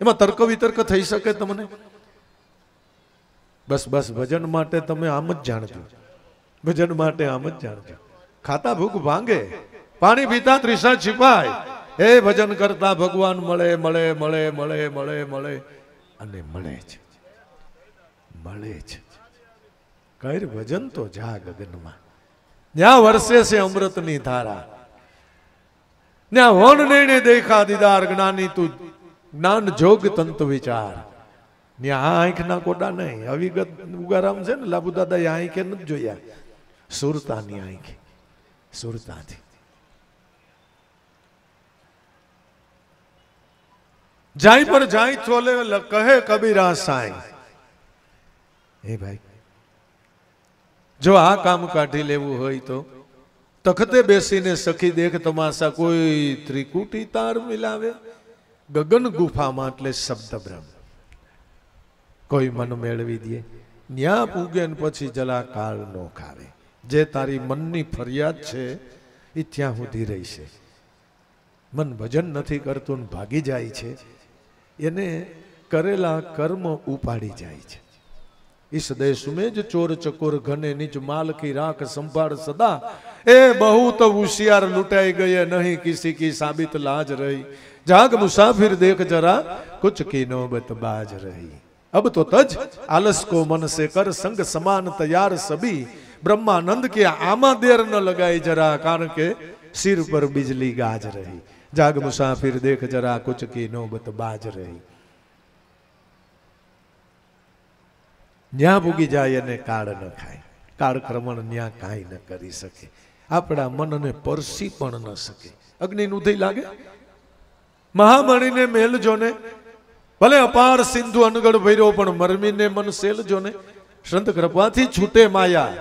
એમાં તર્ક વિતર્ક થઈ શકે તમને? બસ બસ, ભજન માટે તમે આમ જ જાણજો. ભજન માટે આમ જ જાણજો. ખાતા ભૂખ ભાંગે, પાણી પીતા ત્રિષા છીપાય. એ ભજન કરતા ભગવાન મળે મળે મળે મળે મળે મળે. અને મળે છે મળે છે કઈ ભજન તો જા ગગનમાં. જ્યાં વર્ષે છે અમૃતની ધારા. ત્યાં હોન નિર્ણય દેખા દીદાર જ્ઞાની તું જ્ઞાન જોગ તંત વિચાર. ત્યાં આ આંખના કોટા નહીં અવિગત ઉગારામ છે ને લાબુ દાદા એ આંખે નથી જોયા સુરતાની આંખે સુરતાથી જાય પર જાય ચોલે લ- કહે કબીરા સાંઈ હે ભાઈ જો આ કામ કાઢી લેવું હોય તો તખતે બેસીને સખી દેખ તમાશા કોઈ ત્રિકુટી તાર મિલાવે ગગન ગુફામાં એટલે શબ્દ બ્રહ્મ કોઈ મન મેળવી દે. ન્યા પૂગે ને પછી જલાકાળ નો ખાવે જે તારી મનની ફરિયાદ છે એ ત્યાં સુધી રહેશે. મન ભજન નથી કરતું ને ભાગી જાય છે. એને કરેલા કર્મ ઉપાડી જાય છે. ઈસ દેશ જ ચોર ચકોર ઘને નીચ માલકી રાખ સંભાળ સદા. એ બહુ તો હોશિયાર લૂંટાઈ ગયે નહીં કિસી કી સાબિત લાજ રહી. જાગ મુસાફિર દેખ જરા, કુછ કી નોબત બાજ રહી. અબ તો તજ આલસ કો કર સંગ સમાન તૈયાર સબી બ્રહ્માનંદ કે આમાં દેર ન લગાઈ જરા, કારણ કે સિર પર બિજલી ગાજ રહી. જાગ મુસાફિર દેખ જરા કુચકી નોબત બાજ રહી. ન્યા ભૂગી જાય અને કાળ ન ખાય. કાળક્રમણ ન્યા કાંઈ ન કરી શકે. આપણા મનને પરસી પણ ન શકે. અગ્નિનું ઉદય લાગે? મહામણીને મેલજોને ભલે અપાર સિંધુ અનગઢ ભૈરો પણ મરમીને મન સેલજો ને. સંત કૃપાથી છૂટે માયા.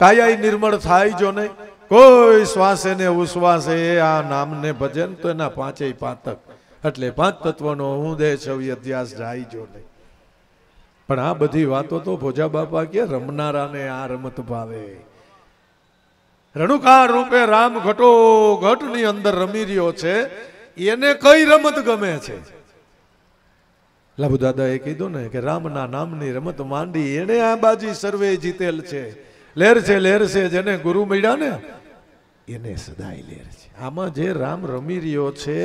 કાયા નિર્મળ થાય જો ને. કોઈ શ્વાસે ને ઉશ્વાસે, આ નામને ભજન તો એના પાંચેય પાંતક. એટલે પાંચ તત્વનો હું દે છવી અધ્યાસ જાય જો ને. પણ આ બધી વાતો તો ભોજા બાપા કે રમનારાને આ રમત ભાવે. રણુકાર રૂપે રામ ઘટો ઘટની અંદર રમી રહ્યો છે. એને કઈ રમત ગમે છે? લાભુ દાદાએ કીધું ને કે રામના નામની રમત માંડી એને આ બાજી સર્વે જીતેલ છે. લેર છે લેર છે, જેને ગુરુ મળ્યા ને, એને સદાય લેર છે. આમાં જે રામ રમી રહ્યો છે,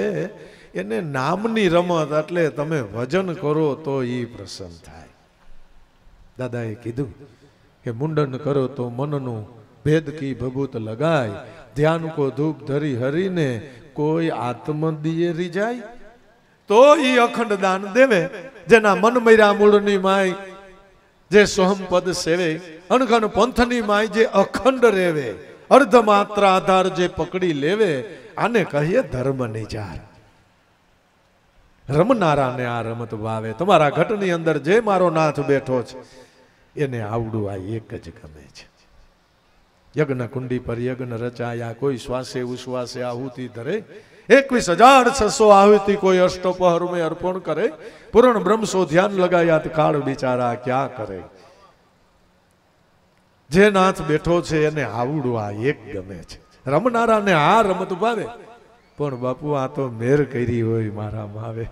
એને નામની રમત એટલે તમે ભજન કરો તો એ પ્રસન્ન થાય. દાદાએ કીધું કે મુંડન કરો તો મનનું ભેદ કી ભભૂત લગાય. ધ્યાન કો ધૂપ ધરી હરીને કોઈ આત્મદિય રીજાય તો ઈ અખંડ દાન દેવે, જેના મન મૈરા મૂળની માય, જે સોહમ પદ સેવે અણઘન પંથની માય જે અખંડ રેવે અર્ધ માત્ર આધાર જે પકડી લેવે, આને કહીએ ધર્મ નિજાર. રમનારાને આ રમત વાવે તમારા ઘટની અંદર જે મારો નાથ બેઠો છે, એને આવડું આ એક જ ગમે છે. યજ્ઞ કુંડી પર યજ્ઞ રચાયા, કોઈ શ્વાસે ઉશ્વાસે આહુતિ ધરે એકવીસ હજાર છસો આહુતિ કોઈ અષ્ટપહર મેં અર્પણ કરે. પૂર્ણ બ્રહ્મસો ધ્યાન લગાયા કાળ બિચારા ક્યાં કરે? જે નાથ બેઠો છે એને આવડું આ એક ગમે છે. રમનારાને આ રમત ભાવે પણ બાપુ, આ તો મેર કરી હોય મારા માવે.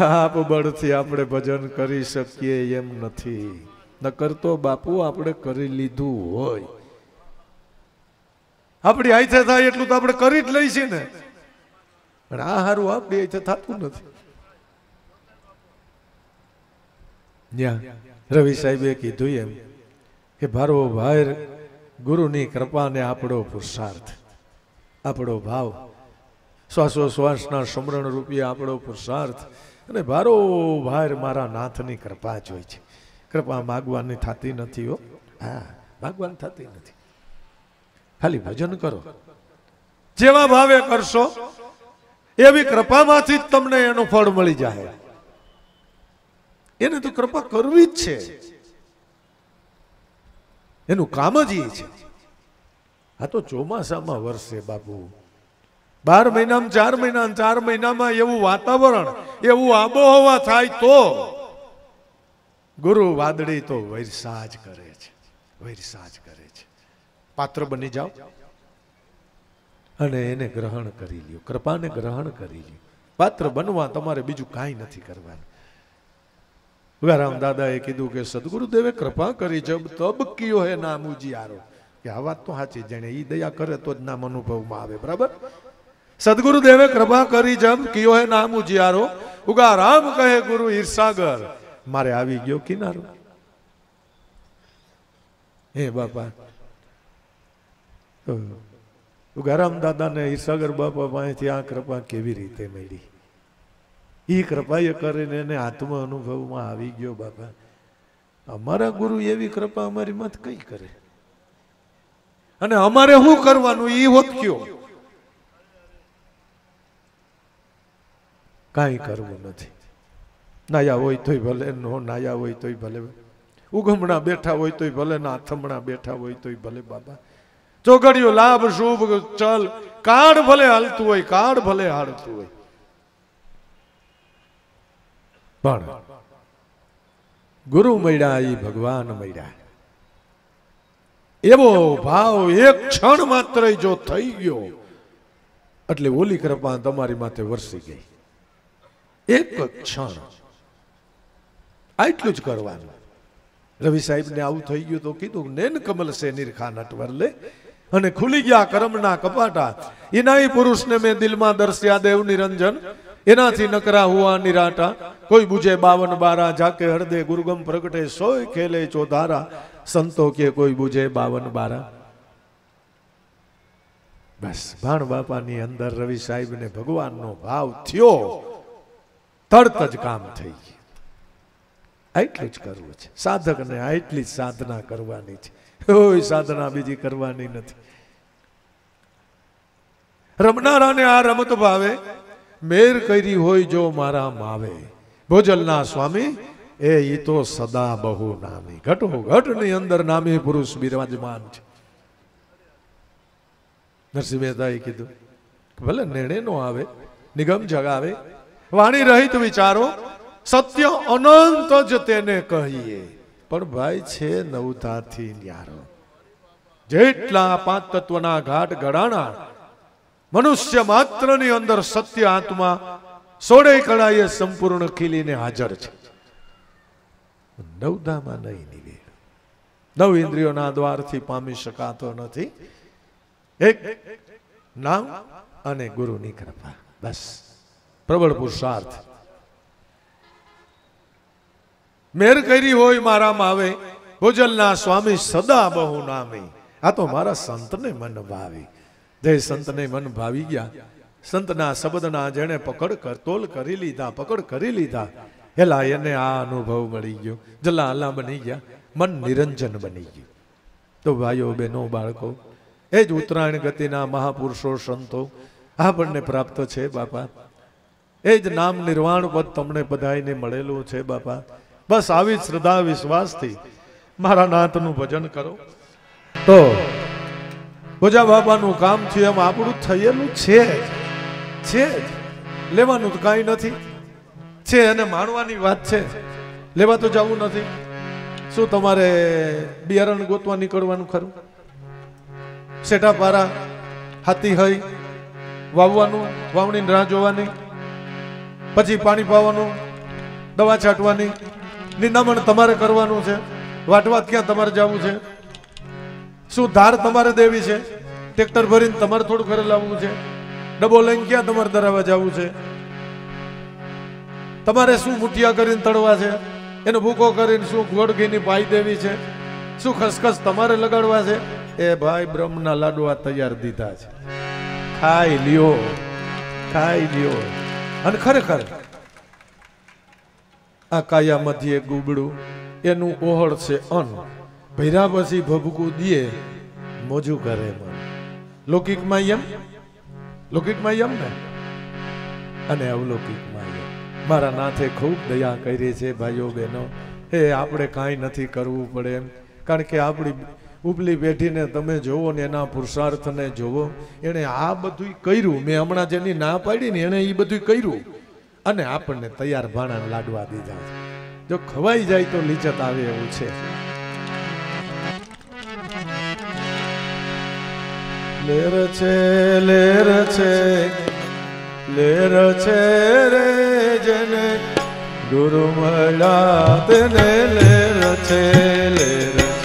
આપ બળથી આપણે ભજન કરી શકીએ એમ નથી. નકર તો બાપુ, આપણે કરી લીધું હોય. આપણી આઈથે થાય એટલું તો આપણે કરી જ લઈશી ને. પણ આ હારું આપણી તો થતું નથી. રવિ સાહેબે કીધું એમ કે ભારો ભાઈ ગુરુની કૃપાને આપણો પુરુષાર્થ. આપણો ભાવ, શ્વાસોશ્વાસના સમરણ રૂપીએ આપણો પુરુષાર્થ અને ભારો ભાર મારા નાથની કૃપા જ હોય છે. કૃપા માગવાની થતી નથી હો. હા, માગવાની થતી નથી. ખાલી ભજન કરો. જેવા ભાવે કરશો એવી કૃપામાંથી જ તમને એનું ફળ મળી જાય. એને તો કૃપા કરવી જ છે. એનું કામ જ એ છે. આ તો ચોમાસામાં વરસે બાપુ. બાર મહિનામાં ચાર મહિના ચાર મહિનામાં એવું વાતાવરણ, એવું આબોહવા થાય તો ગુરુ વાદળી તો વૈરસા જ કરે છે. વૈરસા જ કરે છે. પાત્ર બની જાઓ. અને એને ગ્રહણ કરી લ્યો. કૃપાને ગ્રહણ કરી લ્યો. પાત્ર બનવા તમારે બીજું કાંઈ નથી કરવાનું. ઉગારામ દાદાએ કીધું કે, સદગુરુદેવે કૃપા કરી જબ તબ કયો હે નામ ઉજિયારો કે આ વાત તો સાચી જાણે ઈ દયા કરે તો જ નામ અનુભવમાં આવે, બરાબર? સદગુરુદેવે કૃપા કરી જબ કયો હે નામ ઉજિયારો ઉગારામ કહે ગુરુ ઈર્ષાગર મારે આવી ગયો કિનારો. હે બાપા. ઉગારામ દાદાને ઈર્ષાગર બાપા પાસેથી આ કૃપા કેવી રીતે મળી? એ કૃપાએ કરીને એને આત્મ અનુભવમાં આવી ગયો બાપા. અમારા ગુરુ એવી કૃપા અમારી મત કઈ કરે? અને અમારે શું કરવાનું? એ હોત કયો? કાંઈ કરવું નથી. નાયા હોય તોય ભલે, નો નાયા હોય તોય ભલે. ઉગમણા બેઠા હોય તોય ભલે, ના થમણા બેઠા હોય તોય ભલે બાબા ચોગડિયો લાભ શુભ ચલ. કાળ ભલે હાલતું હોય કાળ ભલે હાલતું હોય. પણ ગુરુ મળ્યા એ ભગવાન મળ્યા. એવો ભાવ એક ક્ષણ માત્ર જો થઈ ગયો, એટલે ઓલી કૃપા તમારી માથે વરસી ગઈ. એક ક્ષણ. આટલું જ કરવાનું. રવિ સાહેબ ને આવું થઈ ગયું તો કીધું, નેન કમલ સે નિરખા નટવર લે. અને ખુલી ગયા કર્મના કપાટા. એનાય પુરુષને મેં દિલમાં દર્શ્યા દેવ નિરંજન. એનાથી નકરા હુઆ નિરાટા. કોઈ બુજે બાવન બારા જાકે હરદે ગુરુગમ પ્રગટે, સોય ખેલે ચોધારા. સંતો કે કોઈ બુજે બાવન બારા. બસ, ભાણ બાપાની અંદર રવિ સાહેબને ભગવાનનો ભાવ થયો. તરત જ કામ થઈ ગયું. આટલું જ કરવું છે. સાધકને આટલી જ સાધના કરવાની છે. કોઈ સાધના બીજી કરવાની નથી. રમનારાને આ રમત ભાવે, મેર કરી હોય જો મારા માવે. ભોજલના સ્વામી, એ ઈ તો સદા બહુ નામી. ઘટો ઘટની અંદર નામી પુરુષ બિરાજમાન છે. નરસિંહ મહેતાએ કીધું, ભલે નિર્ણય નો આવે, નિગમ જગાવે, વાણી રહિત વિચારો, સત્ય અનંત જ તેને કહીએ. પણ ભાઈ છે નવતાથી ન્યારો. જેટલા પાંચ તત્વના ઘાટ ગળાણા મનુષ્ય માત્રની અંદર સત્ય આત્મા સોળે કળાએ સંપૂર્ણ ખીલીને હાજર છે. નવદામાં નહીં નિવેડ નવ ઇન્દ્રિયોના દ્વારથી પામી શકાતો નથી. એક નામ અને ગુરુની કૃપા. બસ. પ્રબળ પુરુષાર્થ. મેર કરી હોય મારામાં આવે ભોજલના સ્વામી સદા બહુ નામે. આ તો મારા સંતને મન ભાવી. જે સંતને મન ભાવી ગયા, સંતના શબ્દના જેણે પકડ કરતોલ કરી લીધા, પકડ કરી લીધા. હેલા એને આ અનુભવ મળી ગયો. જલા અલ્લા બની ગયા, મન નિરંજન બની ગયું. તો ભાઈઓ બહેનો, બાળકો, એ જ ઉત્તરાયણ ગતિના મહાપુરુષો, સંતો, આપણને પ્રાપ્ત છે બાપા. એ જ નામ નિર્વાણ પદ તમને બધાને મળેલું છે બાપા. બસ આવી શ્રદ્ધા, વિશ્વાસથી મારા નાથનું ભજન કરો. તો ભોજા બાપાનું કામ થયું એમ આપણું થયેલું છે છે લેવાનું તો કાંઈ નથી. છે અને માણવાની વાત છે. લેવા તો જવું નથી. શું તમારે બિયારણ ગોતવા નીકળવાનું ખરું? સેટા પારા હાથી હઈ, વાવવાનું, વાવણીની રાહ જોવાની, પછી પાણી પાવાનું, દવા છાંટવાની નિંદામણ તમારે કરવાનું છે. વાટવાત ક્યાં તમારે જવું છે? શું ધાર તમારે દેવી છે? ટ્રેક્ટર ભરીને તમારે થોડું ઘરે લાવવું છે? ડબો લઈને ક્યાં તમારે ધરાવવા જવું છે? તમારે શું મુઠિયા કરીને તળવા છે? એનો ભૂકો કરીને શું ગોળ ઘીની પાઈ દેવી છે? શું ખસખસ તમારે લગાડવા છે? એ ભાઈ બ્રહ્મના લાડવા તૈયાર દીધા છે. ખાઈ લ્યો. ખાઈ લ્યો. અને ખરેખર આ કાયા મધ્યે ગુબડું, એનું ઓહળ છે અન્ન. ભૈરા પછી ભભકું દીએ, મોજું કરે મન. લૌકિકમાં એમ લૌકિકમાં એમ ને? અને અવલૌકિકમાં એમ મારા નાથે ખૂબ દયા કરી છે ભાઈઓ બહેનો. હે, આપણે કાંઈ નથી કરવું પડે એમ. કારણ કે આપણી ઉપલી પેઢીને તમે જોવો ને એના પુરુષાર્થને જોવો, એણે આ બધું કર્યું. મેં હમણાં જેની ના પાડી ને એણે એ બધું કર્યું. અને આપણને તૈયાર ભાણા લાડવા દીધા છે. જો ખવાઈ જાય તો લીચત આવે એવું છે. લેર છે લેર છે લેર છે રે જેને ગુરુ મળ્યા તેને લેર છે, લેર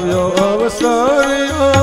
આવ્યો અવસર્યો